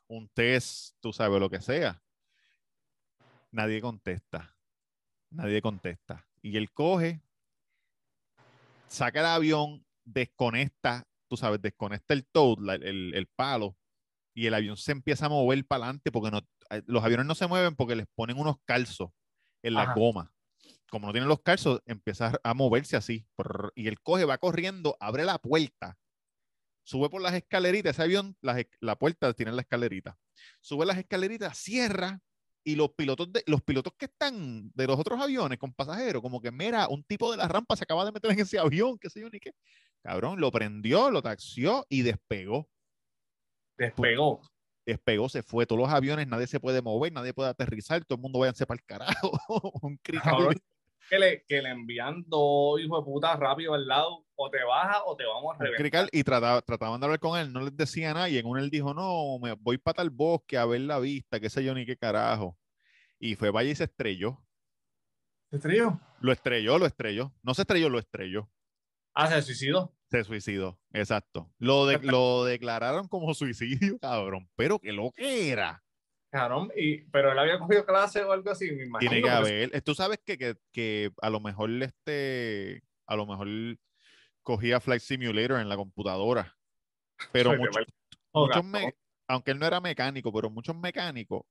un test, tú sabes, lo que sea. Nadie contesta. Nadie contesta. Y él coge, saca el avión, desconecta, tú sabes, desconecta el tow, la- el, el palo, y el avión se empieza a mover para adelante porque no, eh, los aviones no se mueven porque les ponen unos calzos en la Ajá. goma. Como no tienen los calzos, empieza a moverse así. Y él coge, va corriendo, abre la puerta, sube por las escaleritas. Ese avión, las la puerta tiene la escalerita. Sube las escaleritas, cierra. Y los pilotos, de, los pilotos que están de los otros aviones con pasajeros, como que, mira, un tipo de la rampa se acaba de meter en ese avión, qué sé yo ni qué. Cabrón, lo prendió, lo taxió y despegó Despegó. despegó, se fue. Todos los aviones, nadie se puede mover, nadie puede aterrizar, todo el mundo váyanse para el carajo. Un crical. Que le, que le envían dos hijos de puta rápido al lado. O te baja o te vamos a reventar. y trataba, trataban de hablar con él, no les decía nada. Y en uno él dijo, no, me voy para tal bosque a ver la vista, qué sé yo ni qué carajo. Y fue vaya y se estrelló. ¿Se estrelló? Lo estrelló, lo estrelló. No se estrelló, lo estrelló. Ah, se suicidó. Se suicidó, exacto. Lo, de- lo declararon como suicidio, cabrón. Pero que lo que era. Cabrón, y, pero él había cogido clase o algo así, me imagino. Tiene que haber. Tú sabes que, que, que a lo mejor este, a lo mejor cogía Flight Simulator en la computadora. Pero muchos, me- aunque él no era mecánico, pero muchos mecánicos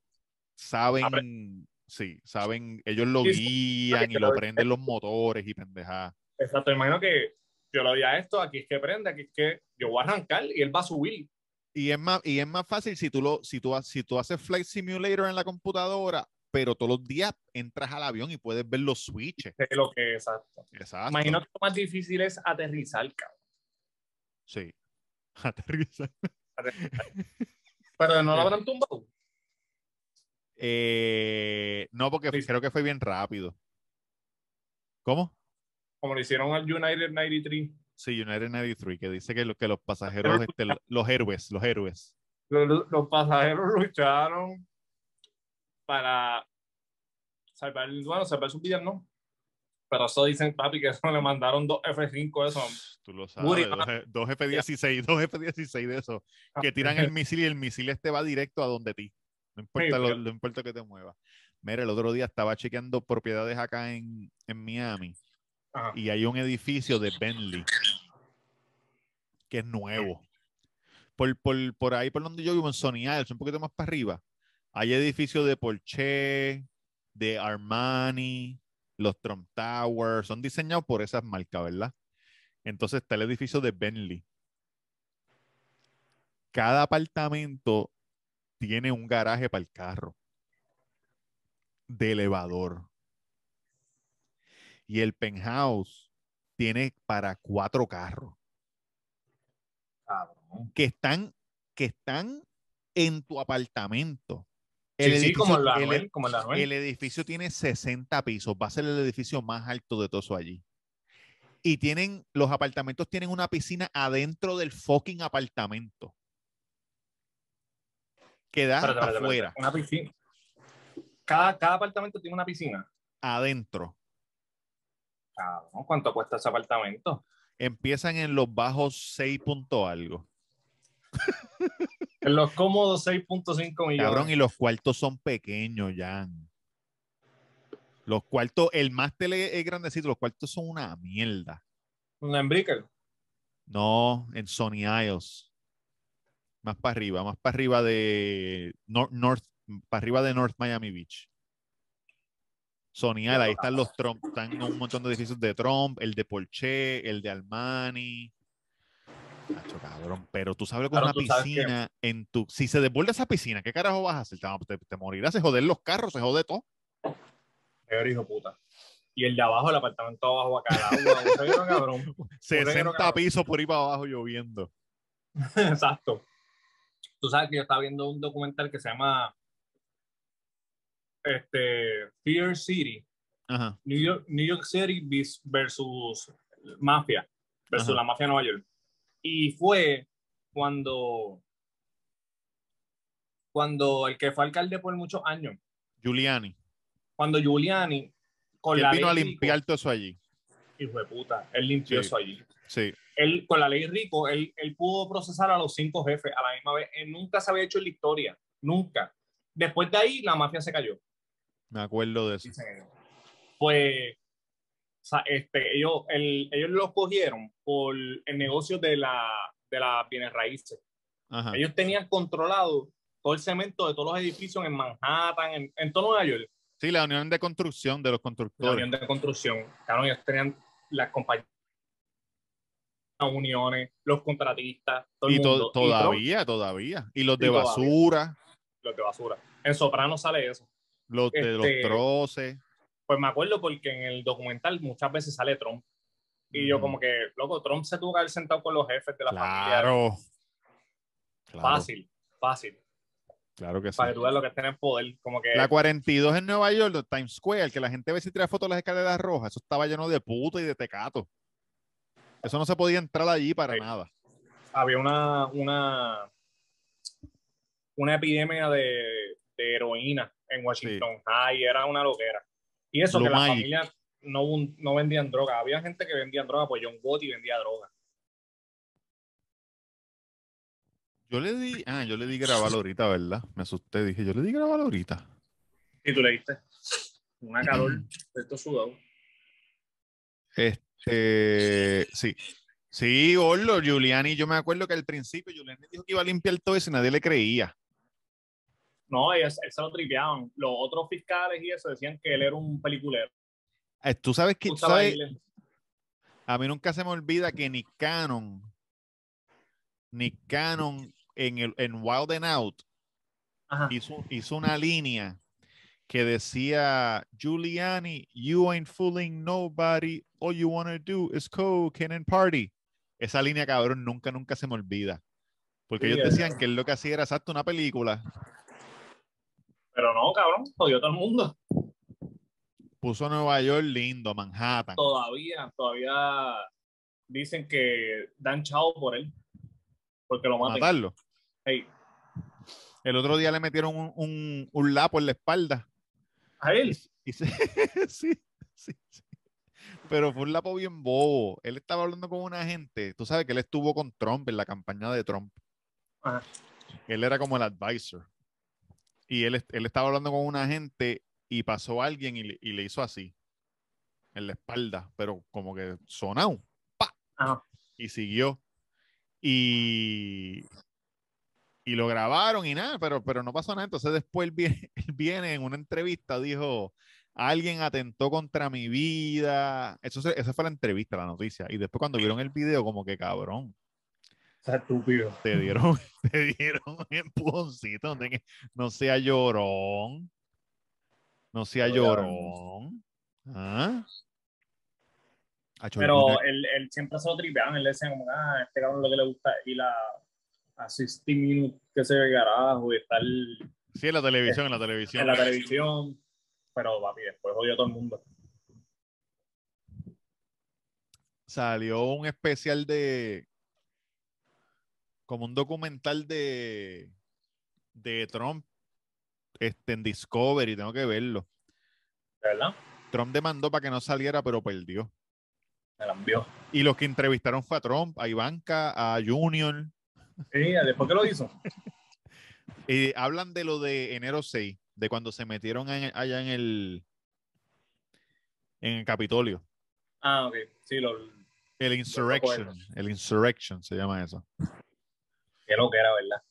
saben, sí, saben, ellos lo guían y lo prenden los motores y pendejadas. Exacto, imagino que yo lo di a esto, aquí es que prende, aquí es que yo voy a arrancar y él va a subir. Y es más, y es más fácil si tú lo, si tú, si tú haces Flight Simulator en la computadora, pero todos los días entras al avión y puedes ver los switches. Sé lo que es exacto. Exacto. Imagino que lo más difícil es aterrizar, cabrón. Sí. Aterriza. Pero no lo Sí. habrán tumbado. Eh, no, porque Sí. creo que fue bien rápido. ¿Cómo? Como lo hicieron al United 93. Sí, United 93, que dice que, lo- que los pasajeros, este, lo- los héroes, los héroes. Los, los pasajeros lucharon para salvar, bueno, salvar su vida, ¿no? Pero eso dicen, papi, que eso le mandaron dos F5 eso. Tú lo sabes, dos, F- dos F-16, dos F-16 de eso, que tiran el misil y el misil este va directo a donde ti. No importa, lo, no importa que te mueva. Mira, el otro día estaba chequeando propiedades acá en, en Miami Ajá. y hay un edificio de Bentley que es nuevo. Por, por, por ahí, por donde yo vivo, en Sony Isles, un poquito más para arriba, hay edificios de Porsche, de Armani, los Trump Towers, son diseñados por esas marcas, ¿verdad? Entonces está el edificio de Bentley. Cada apartamento tiene un garaje para el carro de elevador. Y el penthouse tiene para cuatro carros Cabrón. que están, que están en tu apartamento. Sí, sí, como edificio- la el- como la el edificio tiene 60 pisos, va a ser el edificio más alto de todo eso allí. Y tienen, los apartamentos tienen una piscina adentro del fucking apartamento. Que da Espérate, espérate, afuera. Una piscina. Cada, cada apartamento tiene una piscina. adentro. Cabrón, ¿cuánto cuesta ese apartamento? Empiezan en los bajos 6 punto algo. En los cómodos 6.5 millones. Cabrón, y los cuartos son pequeños, ya. Los cuartos, el máster es es grandecito, los cuartos son una mierda. En Brickell. No, en Sony Isles. Más para arriba, más para arriba de North, North para arriba de North Miami Beach. Sony Isles, ahí están los Trump, están un montón de edificios de Trump, el de Porsche, el de Armani. Nacho, cabrón, pero tú sabes que Claro, una piscina en tu. Si se desborda esa piscina, ¿qué carajo vas a hacer? Te, te, te morirás, se joder los carros, se jode todo. Peor hijo de puta. Y el de abajo, el apartamento abajo, acá al agua. un reguero, cabrón. 60 cabrón. pisos por ahí para abajo lloviendo. Exacto. Tú sabes que yo estaba viendo un documental que se llama este, Fear City, Ajá. New York, New York City versus Mafia, versus Ajá. la Mafia de Nueva York. Y fue cuando, cuando el que fue alcalde por muchos años, Giuliani. cuando Giuliani, con la vino a limpiar Rico, todo eso allí. hijo de puta, él limpió Sí. eso allí. Sí. él, con la ley Rico, él, él pudo procesar a los cinco jefes a la misma vez. Él nunca se había hecho en la historia, nunca. Después de ahí, la mafia se cayó. Me acuerdo de eso. Pues, o sea, este, ellos, el- ellos los cogieron por el negocio de la de las bienes raíces. Ajá. Ellos tenían controlado todo el cemento de todos los edificios en Manhattan, en, en todo Nueva York, Sí, la unión de construcción de los la constructores. unión de construcción. Claro, ellos tenían las compañías, las uniones, los contratistas, todo el y to- mundo. Y Trump- todavía, todavía. Y los Y de todavía. basura, los de basura. En Soprano sale eso. Los de los Este, troces. Pues me acuerdo porque en el documental muchas veces sale Trump. Y yo Ujú. como que, loco, Trump se tuvo que haber sentado con los jefes de la familia. Claro. Claro, Fácil, fácil. claro que sí. Para que tú veas lo que tener poder. Como que, La 42 en Nueva York, los Times Square, que la gente ve si tira fotos de las escaleras rojas, eso estaba lleno de puto y de tecato. Eso no se podía entrar allí para Sí. nada. había una, una, una epidemia de, de heroína en Washington High. Era una loquera. Y eso Blue que las familias no, no vendían droga. Había gente que vendía droga, pues John Gotti vendía droga. Yo le di, ah, yo le di grabar ahorita, ¿verdad? Me asusté, dije, yo le di grabar ahorita. Y tú le diste una calor de estos sudados. Este, sí. Sí, Orlo, Giuliani, yo me acuerdo que al principio Giuliani dijo que iba a limpiar todo eso y nadie le creía. No, ellos, él se lo tripeaban. Los otros fiscales y eso decían que él era un peliculero. Eh, Tú sabes que, ¿sabes? a mí nunca se me olvida que Nick Cannon, Nick Cannon en, el, en Wild and Out hizo, hizo una línea que decía, Giuliani, you ain't fooling nobody, all you wanna do is cocaine and party. Esa línea, cabrón, nunca, nunca se me olvida. Porque Sí, ellos decían que él lo que hacía era exacto una película. Pero no, cabrón, jodió todo el mundo. Puso Nueva York lindo, Manhattan. Todavía, todavía dicen que dan chavo por él. Porque lo matan. Matarlo. Hey, El otro día le metieron un, un, un lapo en la espalda. a él. Y se- sí, sí, sí. Pero fue un lapo bien bobo. Él estaba hablando con una gente. Tú sabes que él estuvo con Trump en la campaña de Trump. Ajá. Él era como el advisor. Y él, él estaba hablando con una gente y pasó alguien y le, y le hizo así. en la espalda, pero como que sonado. ¡pa! Ajá. Y siguió. Y, y lo grabaron y nada, pero, pero no pasó nada. Entonces después él viene, él viene en una entrevista, dijo, alguien atentó contra mi vida. Eso, esa fue la entrevista, la noticia. Y después cuando vieron el video, como que cabrón, estúpido. te dieron, te dieron un empujoncito. No, sea llorón. No sea llorón. ¿Ah? Pero él, él siempre se lo tripeaban. Él decía como, ah, este cabrón lo que le gusta es ir a, a 60 minutos que se ve carajo y estar sí, en la televisión, en la televisión. en la televisión. Pero, papi, después jodió a todo el mundo. salió un especial de como un documental de de Trump este, en Discovery, tengo que verlo. ¿De verdad? Trump demandó para que no saliera, pero perdió. Me la envió. Y los que entrevistaron fue a Trump, a Ivanka, a Junior. Sí, después que lo hizo. Y hablan de lo de enero 6, de cuando se metieron en- allá en el en el Capitolio. Ah, ok. Sí, lo, El insurrection, el insurrection se llama eso. Lo que era, ¿verdad?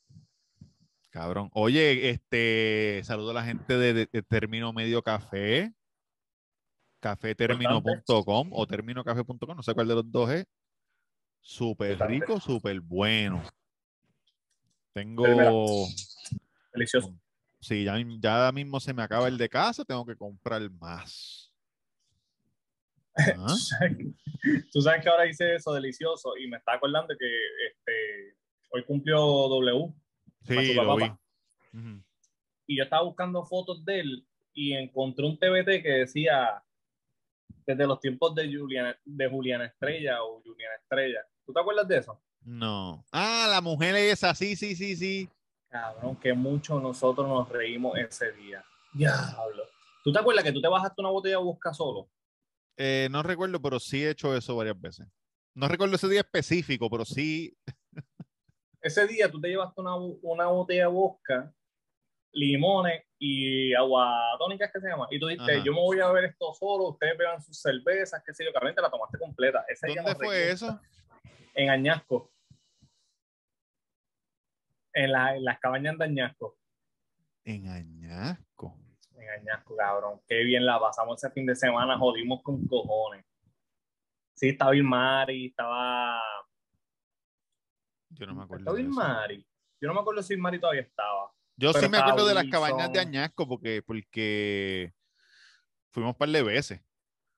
Cabrón. Oye, este, saludo a la gente de, de- de Término Medio Café, cafetermino.com o terminocafé.com, no sé cuál de los dos es. Súper rico, súper bueno. Tengo. Delicioso. sí, ya, ya mismo se me acaba el de casa, tengo que comprar más. Ah, Tú sabes que ahora hice eso delicioso y me está acordando que este, hoy cumplió W Sí, lo vi. y yo estaba buscando fotos de él y encontré un TBT que decía desde los tiempos de Juliana, de Juliana Estrella o Juliana Estrella. ¿Tú te acuerdas de eso? No. Ah, la mujer esa, sí, sí, sí, sí. Cabrón, que mucho nosotros nos reímos ese día. Diablo. ¿Tú te acuerdas que tú te bajaste una botella de busca solo? Eh, no recuerdo, pero sí he hecho eso varias veces. No recuerdo ese día específico, pero sí. Ese día tú te llevaste una, una botella de vodka, limones y agua tónica, ¿es que se llama? Y tú dijiste, Ajá. yo me voy a beber esto solo, ustedes beban sus cervezas, qué sé yo, cabrón, te la tomaste completa. Ese ¿Dónde fue eso? En Añasco. En, la- en las cabañas de Añasco. En Añasco. En Añasco, cabrón. Qué bien la pasamos ese fin de semana, jodimos con cojones. Sí, estaba Ilmari, estaba... Yo no me acuerdo. Estaba. Yo no me acuerdo si Ilmari todavía estaba. Yo sí me acuerdo de las cabañas de. Añasco porque, porque fuimos un par de veces.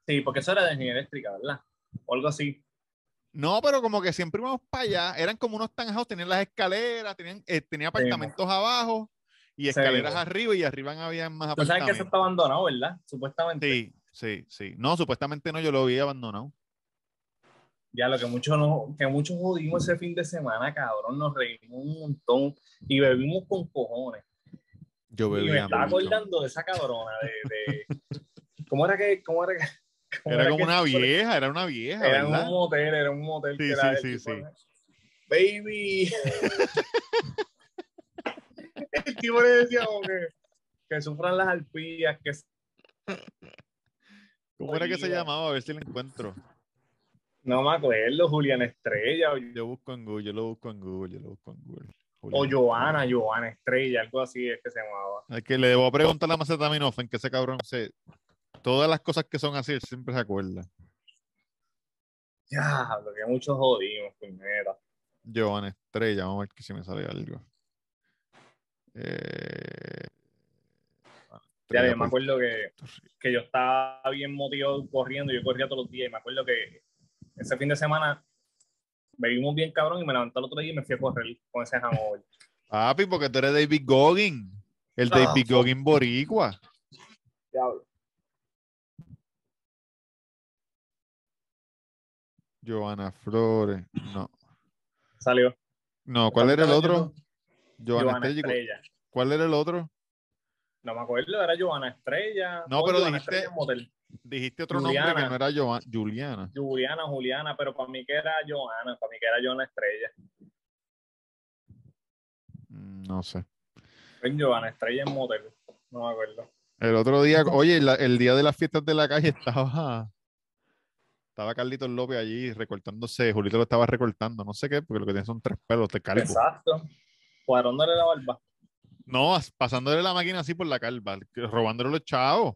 Sí, porque eso era de energía eléctrica, ¿verdad? O algo así. No, pero como que siempre íbamos para allá. Eran como unos townhouse, tenían las escaleras, tenían, eh, apartamentos abajo y escaleras arriba y arriba había más Tú sabes que eso apartamentos. está abandonado, ¿verdad? Supuestamente. Sí, sí, sí. No, supuestamente no, yo lo vi abandonado. Ya lo que muchos no, que muchos jodimos ese fin de semana, cabrón, nos reímos un montón y bebimos con cojones. Yo Y me bebía estaba mucho. acordando de esa cabrona de, de- ¿cómo era que, cómo era que, cómo Era como una vieja, era una vieja, Era ¿verdad? un motel, era un motel Sí, que era sí, sí, sí. Baby. el tipo le decía como que, que sufran las arpías, que ¿Cómo era que se llamaba? A ver si lo encuentro. No me acuerdo, Julián Estrella o, Yo busco en Google, yo lo busco en Google, yo lo busco en Google. o Joana, Estrella. Joana Estrella, algo así es que se llamaba. Es que le debo preguntar a Macetaminofen que ese cabrón se. Todas las cosas que son así, él siempre se acuerda. Ya, lo que muchos jodimos, primero. Joana Estrella, vamos a ver que si me sale algo. Eh, Ya, yo me acuerdo que, que yo estaba bien motivado corriendo, yo corría todos los días y me acuerdo que ese fin de semana bebimos bien cabrón y me levanté el otro día y me fui a correr con ese hangover. Papi, porque tú eres David Goggin. El Ah, David. Goggin Boricua. Diablo. Joana Flores. No. Salió. No, ¿cuál era el otro? Joana Joana Estrella. ¿y cu- Estrella. ¿Cuál era el otro? No me acuerdo, era Joana Estrella. No, pero Joana dijiste- Estrella Motel. Dijiste otro nombre que no era Joa- Juliana. Juliana, Juliana, pero para mí que era Joana, para mí que era Joana Estrella. Mm, No sé. En Joana Estrella en Motel. No me acuerdo. El otro día, oye, la- el día de las fiestas de la calle estaba Estaba Carlitos López allí recortándose. Julito lo estaba recortando. No sé qué, porque lo que tiene son tres pelos de calvo. Exacto. Cuadrándole la barba. No, as- pasándole la máquina así por la calva, robándole los chavos.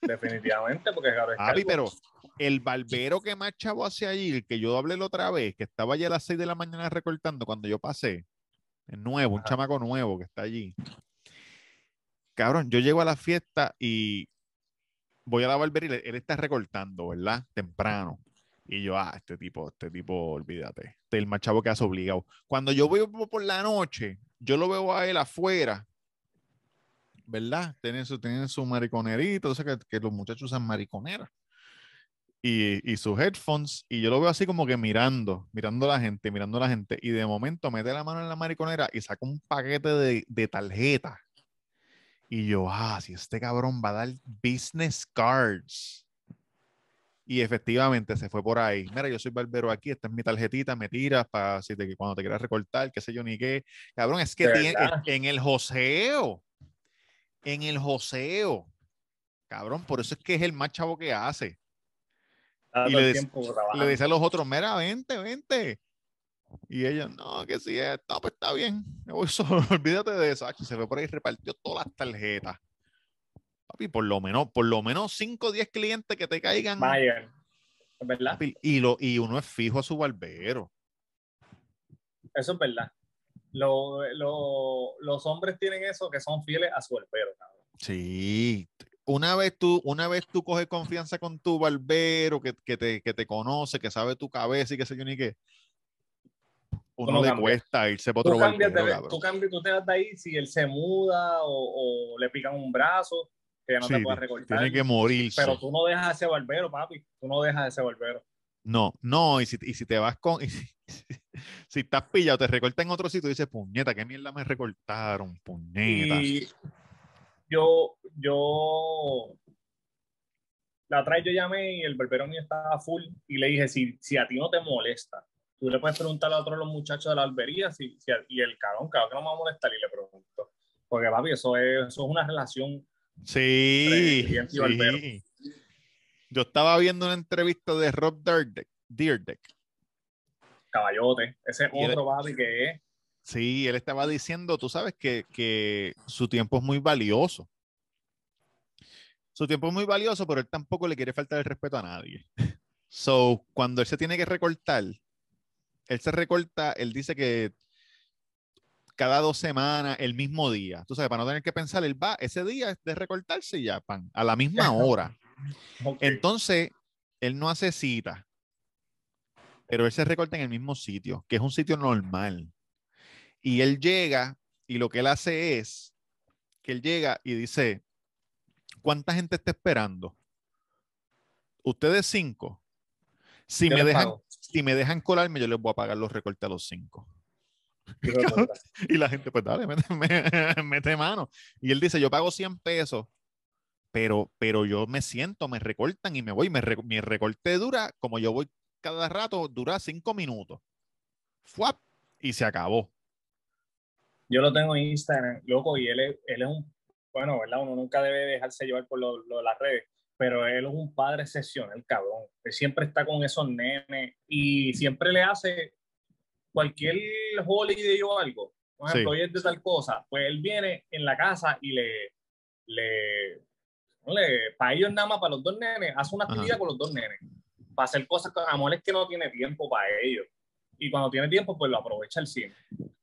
Definitivamente, porque claro, es calvo. pero el barbero que más chavo hacia allí, el que yo hablé la otra vez, que estaba ya a las 6 de la mañana recortando cuando yo pasé, es nuevo, un chamaco nuevo que está allí. Cabrón, yo llego a la fiesta y voy a la barbería él está recortando, ¿verdad? Temprano. Y yo, ah, este tipo, este tipo, olvídate. Este es el más que hace obligado. Cuando yo voy por la noche, yo lo veo a él afuera, ¿verdad? Tienen su, tienen su mariconerito, o sea que, que los muchachos usan mariconera. Y, y sus headphones, y yo lo veo así como que mirando, mirando a la gente, mirando a la gente, y de momento mete la mano en la mariconera y saca un paquete de, de tarjetas. Y yo, ah, si este cabrón va a dar business cards. Y efectivamente se fue por ahí. Mira, yo soy barbero aquí, esta es mi tarjetita, me tiras para si te, cuando te quieras recortar, qué sé yo ni qué. Cabrón, es que ¿De tiene, en el joseo, en el joseo. Cabrón, por eso es que es el más chavo que hace. Y le tiempo Le dice a los otros, mira, vente, vente. Y ellos, no, que sí, es, no, pues está bien. Me voy solo, olvídate de eso. Y se fue por ahí y repartió todas las tarjetas. Papi, por lo menos, por lo menos 5 o 10 clientes que te caigan. ¿Es verdad? papi, y, lo, y uno es fijo a su barbero. Eso es verdad. Lo- lo- los hombres tienen eso que son fieles a su barbero, cabrón. Sí. Una vez tú, una vez tú coges confianza con tu barbero que, que te, que te conoce, que sabe tu cabeza y qué sé yo ni qué. Uno no le cuesta irse por Tú otro cambias, barbero, de, tú cambias, tú te vas de ahí si él se muda o, o le pican un brazo, que ya no Sí, te puede ti- recortar. tiene que morirse. Pero tú no dejas ese barbero, papi. Tú no dejas ese barbero. No, no, y si, y si te vas con. y si, si estás pillado, te recortan en otro sitio y dices, puñeta, qué mierda me recortaron, puñeta. Y yo, yo, la otra vez yo llamé y el barbero mío estaba full y le dije, si, si a ti no te molesta, tú le puedes preguntar a otro de los muchachos de la barbería si, si y el cabrón, cabrón, que no me va a molestar y le pregunto. Porque papi, eso es, eso es una relación. Sí. Yo estaba viendo una entrevista de Rob Dyrdek. Dyrdek. caballote. Ese otro papi que es. Sí, él estaba diciendo, tú sabes que, que su tiempo es muy valioso. Su tiempo es muy valioso, pero él tampoco le quiere faltar el respeto a nadie. So, cuando él se tiene que recortar, él se recorta, él dice que cada dos semanas, el mismo día. Tú sabes, para no tener que pensar, él va, ese día es de recortarse y ya, pan, a la misma hora. Entonces, él no hace cita, pero él se recorta en el mismo sitio, que es un sitio normal. Y él llega y lo que él hace es que él llega y dice, ¿cuánta gente está esperando? Ustedes cinco. Si yo me, dejan, pago. si me dejan colarme, yo les voy a pagar los recortes a los cinco. Y la gente, pues dale, mete, me- mete mano. Y él dice, yo pago 100 pesos, pero, pero yo me siento, me recortan y me voy. Me mi recorte dura, como yo voy cada rato, dura cinco minutos. ¡Fuap! Y se acabó. Yo lo tengo en Instagram, loco, y él es, él es un, bueno, ¿verdad? Uno nunca debe dejarse llevar por lo, lo de las redes, pero él es un padre excepcional, cabrón. Él siempre está con esos nenes y siempre le hace cualquier holiday o algo. Por ejemplo, Sí. hoy es de tal cosa, pues él viene en la casa y le, le, le para ellos nada más, para los dos nenes, hace una Ajá. actividad con los dos nenes, para hacer cosas con amor es que no tiene tiempo para ellos. Y cuando tiene tiempo, pues lo aprovecha el cine.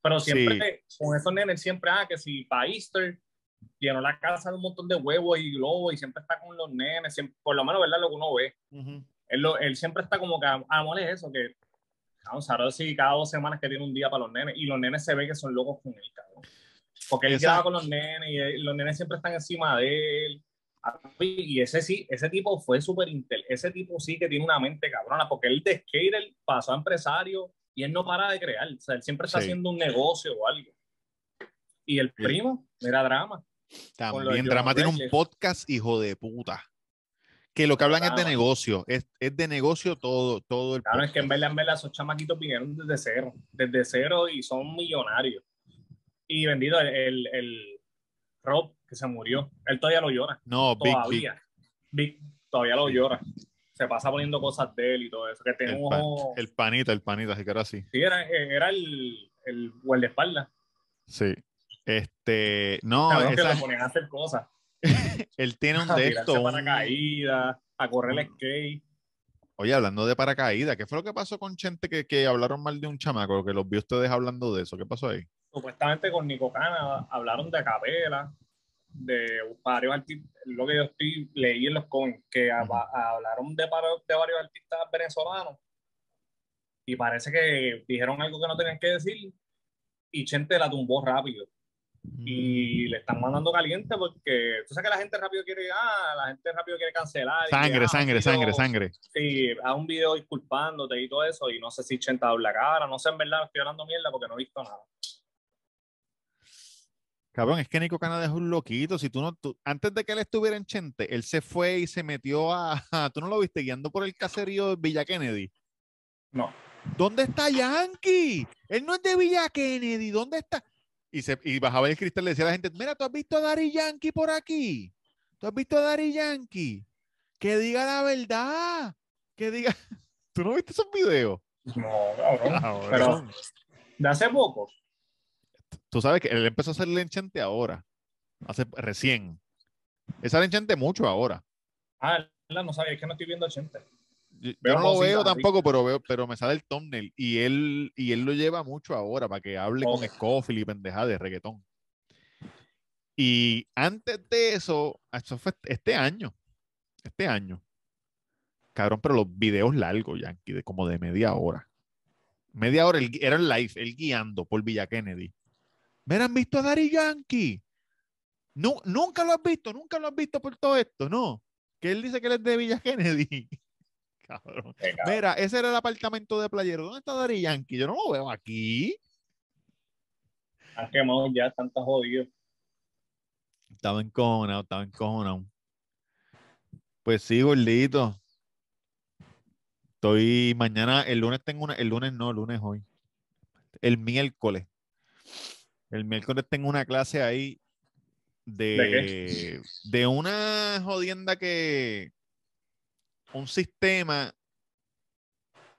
Pero siempre, con esos nenes, siempre, ah, que si para Easter llenó la casa de un montón de huevos y globos y siempre está con los nenes, siempre- por lo menos, ¿verdad? Lo que uno ve. Él, lo- él siempre está como que, amor es eso, que, vamos a sí, cada dos semanas que tiene un día para los nenes y los nenes se ve que son locos con él, cabrón. Porque él Exacto. quedaba con los nenes y él- los nenes siempre están encima de él. Y ese sí, ese tipo fue súper intel. Ese tipo sí que tiene una mente cabrona, porque él de skater pasó a empresario y él no para de crear. O sea, él siempre está Sí. haciendo un negocio o algo. Y el Sí. primo, era drama. También Drama tiene un podcast, hijo de puta. Que lo que hablan es de negocio. Es, es de negocio todo, todo el Claro, es que en verdad, en verdad, esos chamaquitos vinieron desde cero, desde cero y son millonarios. Y vendido el, el, el Rob, que se murió, él todavía lo llora, No, Big, Big. todavía. Big, todavía lo llora. se pasa poniendo cosas de él y todo eso. Que tiene El, ojo. el panita, el panita, así que era así. Sí, era, era el, el guardaespaldas. Sí. Este, no, Cabrón, que lo ponían a hacer cosas. Él tiene un A de estos. para un- caídas, a correr el skate. Oye, hablando de paracaídas, ¿qué fue lo que pasó con Chente que, que hablaron mal de un chamaco? Que los vi ustedes hablando de eso. ¿Qué pasó ahí? Supuestamente con Nico Cana hablaron de capela, de varios artistas, lo que yo estoy, leí en los comments, que hablaron de, de varios artistas venezolanos y parece que dijeron algo que no tenían que decir y Chente la tumbó rápido. Y le están mandando caliente porque tú sabes que la gente rápido quiere, ah, la gente rápido quiere cancelar. Sangre, que, ah, sangre, video- sangre, sangre. Sí, haz un video disculpándote y todo eso, y no sé si Chenta habla cara, no sé en verdad, estoy hablando mierda porque no he visto nada. Cabrón, es que Nico Canadá es un loquito. Si tú no, tú- antes de que él estuviera en Chente, él se fue y se metió a, tú no lo viste guiando por el caserío de Villa Kennedy. No, ¿Dónde está Yankee? Él no es de Villa Kennedy. ¿Dónde está? Y, se, y bajaba el cristal y le decía a la gente, mira, ¿tú has visto a Dari Yankee por aquí? ¿Tú has visto a Dari Yankee? Que diga la verdad. Que diga... ¿Tú no viste esos videos? no, cabrón. Cabrón. Pero de hace poco, Tú sabes que él empezó a hacer el enchante ahora. Hace recién. Esa el enchante mucho ahora. ah, no sabía, es que no estoy viendo Chente. Yo, no lo veo tampoco, pero veo, pero me sale el thumbnail y él, y él lo lleva mucho ahora para que hable con. Scofield y pendejada de reggaetón. Y antes de eso, eso fue este año. Este año. Cabrón, pero los videos largos, Yankee, de como de media hora. Media hora, él- era el live, él guiando por Villa Kennedy. ¿Me han visto a Daddy Yankee? Nu- nunca lo has visto, nunca lo has visto por todo esto, ¿no? Que él dice que él es de Villa Kennedy. Cabrón. Mira, ese era el apartamento de playero. ¿Dónde está Daddy Yankee? Yo no lo veo aquí. Han quemado ya, están tan jodidos. Estaba encojonado, estaba encojonado. Pues sí, gordito. Estoy mañana, el lunes tengo una, el lunes no, el lunes hoy. El miércoles. El miércoles tengo una clase ahí de, de una jodienda que un sistema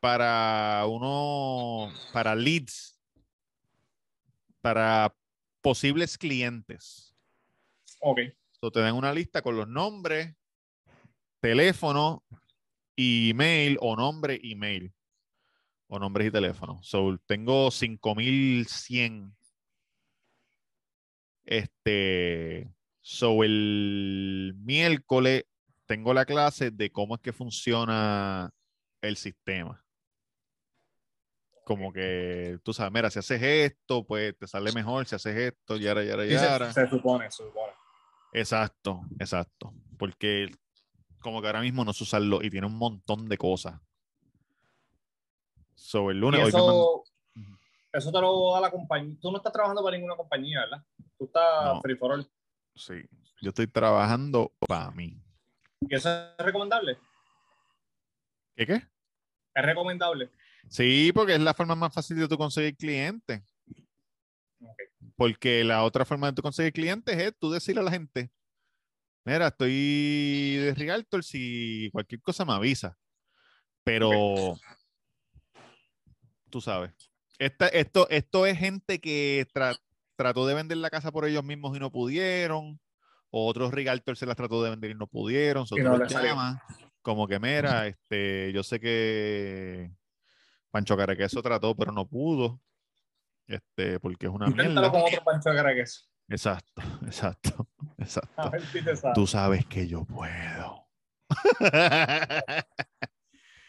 para uno, para leads, para posibles clientes. Ok, So, te dan una lista con los nombres, teléfono, email o nombre, email. O nombres y teléfono. So, tengo 5100. Este. So, el miércoles tengo la clase de cómo es que funciona el sistema. Como que tú sabes, mira, si haces esto, pues te sale mejor. Si haces esto, yara, yara, Sí, se- yara. se, supone, se supone. Exacto, exacto. Porque como que ahora mismo no se usarlo y tiene un montón de cosas. So, el Y lunes, hoy mand- eso, eso te lo da la compañía. Tú no estás trabajando para ninguna compañía, ¿verdad? Tú estás No. free for all. Sí, yo estoy trabajando para mí. ¿Y eso es recomendable? ¿Qué qué? ¿Es recomendable? Sí, porque es la forma más fácil de tú conseguir clientes. Porque la otra forma de tú conseguir clientes es tú decirle a la gente, mira, estoy de Realtor, si cualquier cosa me avisa. Pero tú sabes, esta- esto, esto es gente que tra- trató de vender la casa por ellos mismos y no pudieron. Otros Realtor se las trató de vender y no pudieron. Y no llamas, como que, mira, este, yo sé que Pancho Caraqueso trató, pero no pudo. Este, porque es una Inténtalo mierda. con otro pancho caraqueso. Exacto, exacto, A exacto. ver si te sabe. Tú sabes que yo puedo.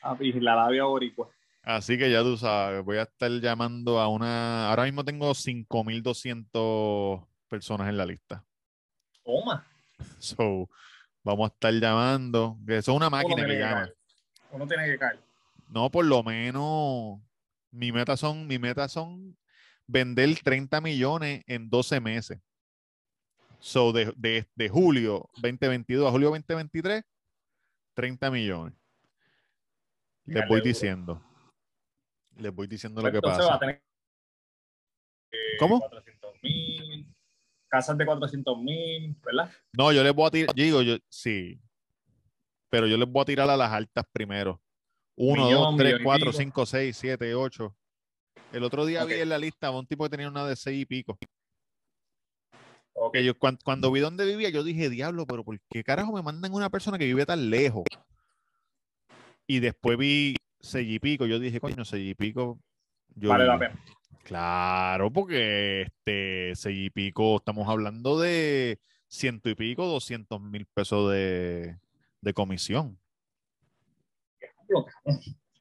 Ah, y la labia boricua. Así que ya tú sabes, voy a estar llamando a una. Ahora mismo tengo 5200 personas en la lista. Toma. So, vamos a estar llamando. Que eso es una máquina que que llama. caer. Uno tiene que caer. No, por lo menos. Mi meta son, mi meta son vender 30 millones en 12 meses. So, de, de, de julio 2022 a julio 2023, 30 millones. Les voy diciendo. Les voy diciendo lo que Entonces va pasa. a tener eh, ¿Cómo? 400 mil, casas de 400 mil, ¿verdad? No, yo les voy a tirar. Digo, yo, sí. pero yo les voy a tirar a las altas primero. 1, Millón, 2, 3, millón y 4, pico. 5, 6, 7, 8. El otro día vi en la lista a un tipo que tenía una de 6 y pico. Ok. Que yo, cuan- cuando, vi dónde vivía, yo dije, diablo, pero ¿por qué carajo me mandan una persona que vive tan lejos? Y después vi 6 y pico. Yo dije, coño, 6 y pico. yo Vale la vivo". pena. Claro, porque este 6 y pico, estamos hablando de ciento y pico, 200 mil pesos de, de comisión.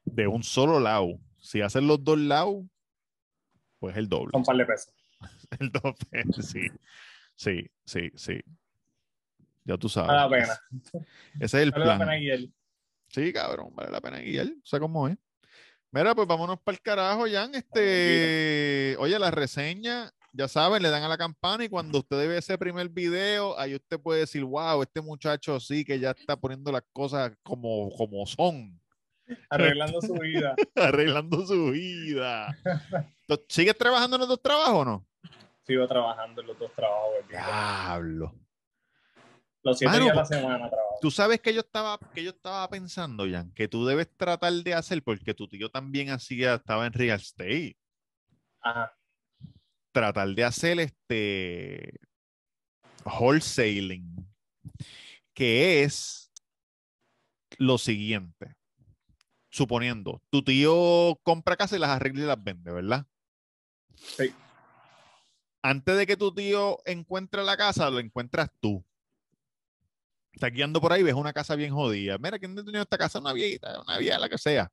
De un solo lado. Si hacen los dos lados, pues el doble. Son un par de pesos. El doble, sí. Sí, sí, sí. Ya tú sabes. Vale la pena. Ese es el Vale la plan. pena guiar. Sí, cabrón, vale la pena guiar. Sé cómo es. Mira, pues vámonos para el carajo, Jan. Este, oye, la reseña, ya saben, le dan a la campana y cuando usted ve ese primer video, ahí usted puede decir, wow, este muchacho sí que ya está poniendo las cosas como, como son, Arreglando su vida. arreglando su vida. ¿Tú ¿Sigues trabajando en los dos trabajos o no? Sigo trabajando en los dos trabajos. Diablo. Los siete Mano, días a la semana trabajo. Tú sabes que yo estaba, que yo estaba pensando, Jan, que tú debes tratar de hacer, porque tu tío también hacía, estaba en real estate. Ajá. tratar de hacer este wholesaling, que es lo siguiente. Suponiendo, tu tío compra casa y las arregla y las vende, ¿verdad? Sí. Antes de que tu tío encuentre la casa, lo encuentras tú. Estás guiando por ahí, ves una casa bien jodida. Mira, ¿quién ha tenido esta casa? Una viejita, una vieja, la que sea.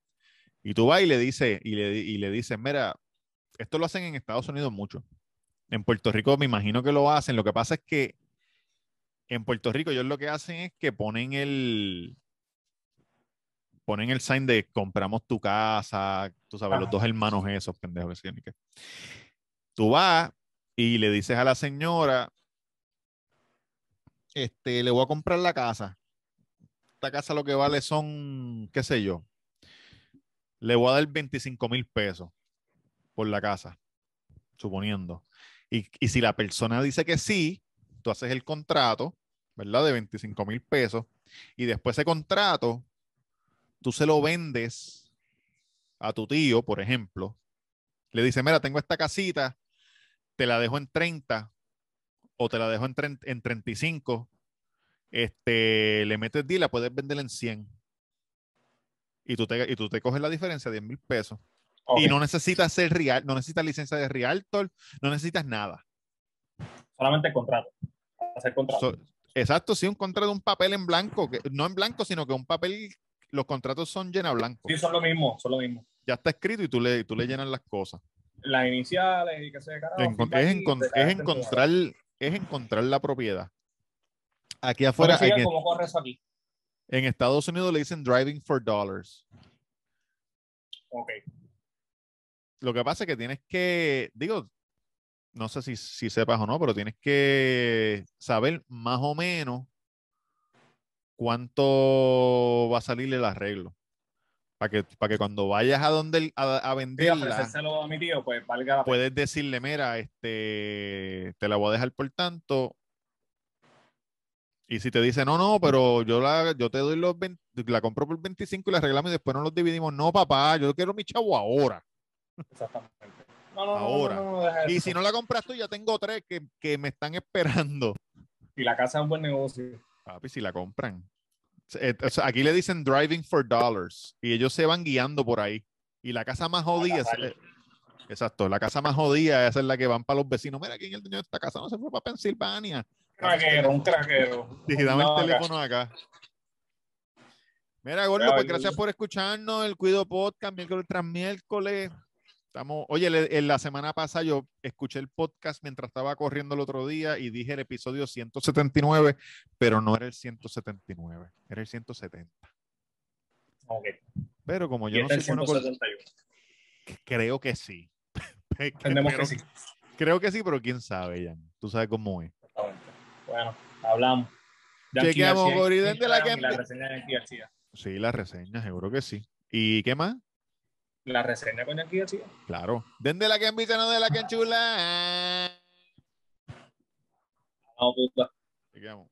Y tú vas y le dices, y le, y le dices, mira, esto lo hacen en Estados Unidos mucho. En Puerto Rico me imagino que lo hacen. Lo que pasa es que en Puerto Rico ellos lo que hacen es que ponen el ponen el sign de compramos tu casa, tú sabes, los dos hermanos esos pendejos que. Tú vas y le dices a la señora, este, le voy a comprar la casa. Esta casa lo que vale son, qué sé yo, le voy a dar 25 mil pesos por la casa, suponiendo. Y, y si la persona dice que sí, tú haces el contrato, ¿verdad? De 25 mil pesos. Y después ese contrato, tú se lo vendes a tu tío, por ejemplo. Le dice, mira, tengo esta casita, te la dejo en 30 o te la dejo en, 30 en 35. Este, le metes D la puedes vender en 100. Y tú te, y tú te coges la diferencia, 10 mil pesos. Y no necesitas ser real, no necesitas licencia de realtor, no necesitas nada. Solamente el contrato. Hacer contrato. So- exacto, sí, un contrato, un papel en blanco, que, no en blanco, sino que un papel, los contratos son llena blanco. sí, son lo mismo, son lo mismo. Ya está escrito y tú le, tú le llenas las cosas. Las iniciales y que se carajo. Encon- firma es, es en tu encontrar, es encontrar la propiedad. Aquí afuera, sigue, en, ¿Cómo corre eso aquí? en Estados Unidos le dicen driving for dollars. Ok. Lo que pasa es que tienes que, digo, no sé si, si sepas o no, pero tienes que saber más o menos cuánto va a salir el arreglo. Para que, para que cuando vayas a donde a, a venderla, a mi tío, pues valga la pena. puedes decirle, mira, este, te la voy a dejar por tanto. Y si te dice, no, no, pero yo la, yo te doy los 20 la compro por 25 y la arreglamos y después no los dividimos. No, papá, yo quiero mi chavo ahora. Exactamente. No, no, no, Ahora. No, Y si no la compras tú, ya tengo tres que, que me están esperando. Y la casa es un buen negocio. Papi, si la compran. Eh, o sea, aquí le dicen driving for dollars y ellos se van guiando por ahí. Y la casa más jodida, es- eh, exacto, la casa más jodida esa es la que van para los vecinos. Mira, ¿quién es el dueño de esta casa? No se fue para Pensilvania. Craquero, un craquero. Y dame No, el acá. teléfono acá. Mira, Gordo, pues gracias por escucharnos. El Cuido Podcast, miércoles tras miércoles. Estamos, oye, le- en la semana pasada yo escuché el podcast mientras estaba corriendo el otro día y dije el episodio 179, pero no era el 179, era el 170. Ok. Pero como yo no 171. creo que sí. Entendemos Pero- que sí. Creo que sí, pero quién sabe, Jan. Tú sabes cómo es. Bueno, hablamos. Chequeamos, García en Gori, desde la que- La reseña de García. Sí, la reseña, seguro que sí. ¿Y qué más? La reseña con Yankee García. Claro. Desde la que invita, no de la que enchula. No, puta. Chequeamos.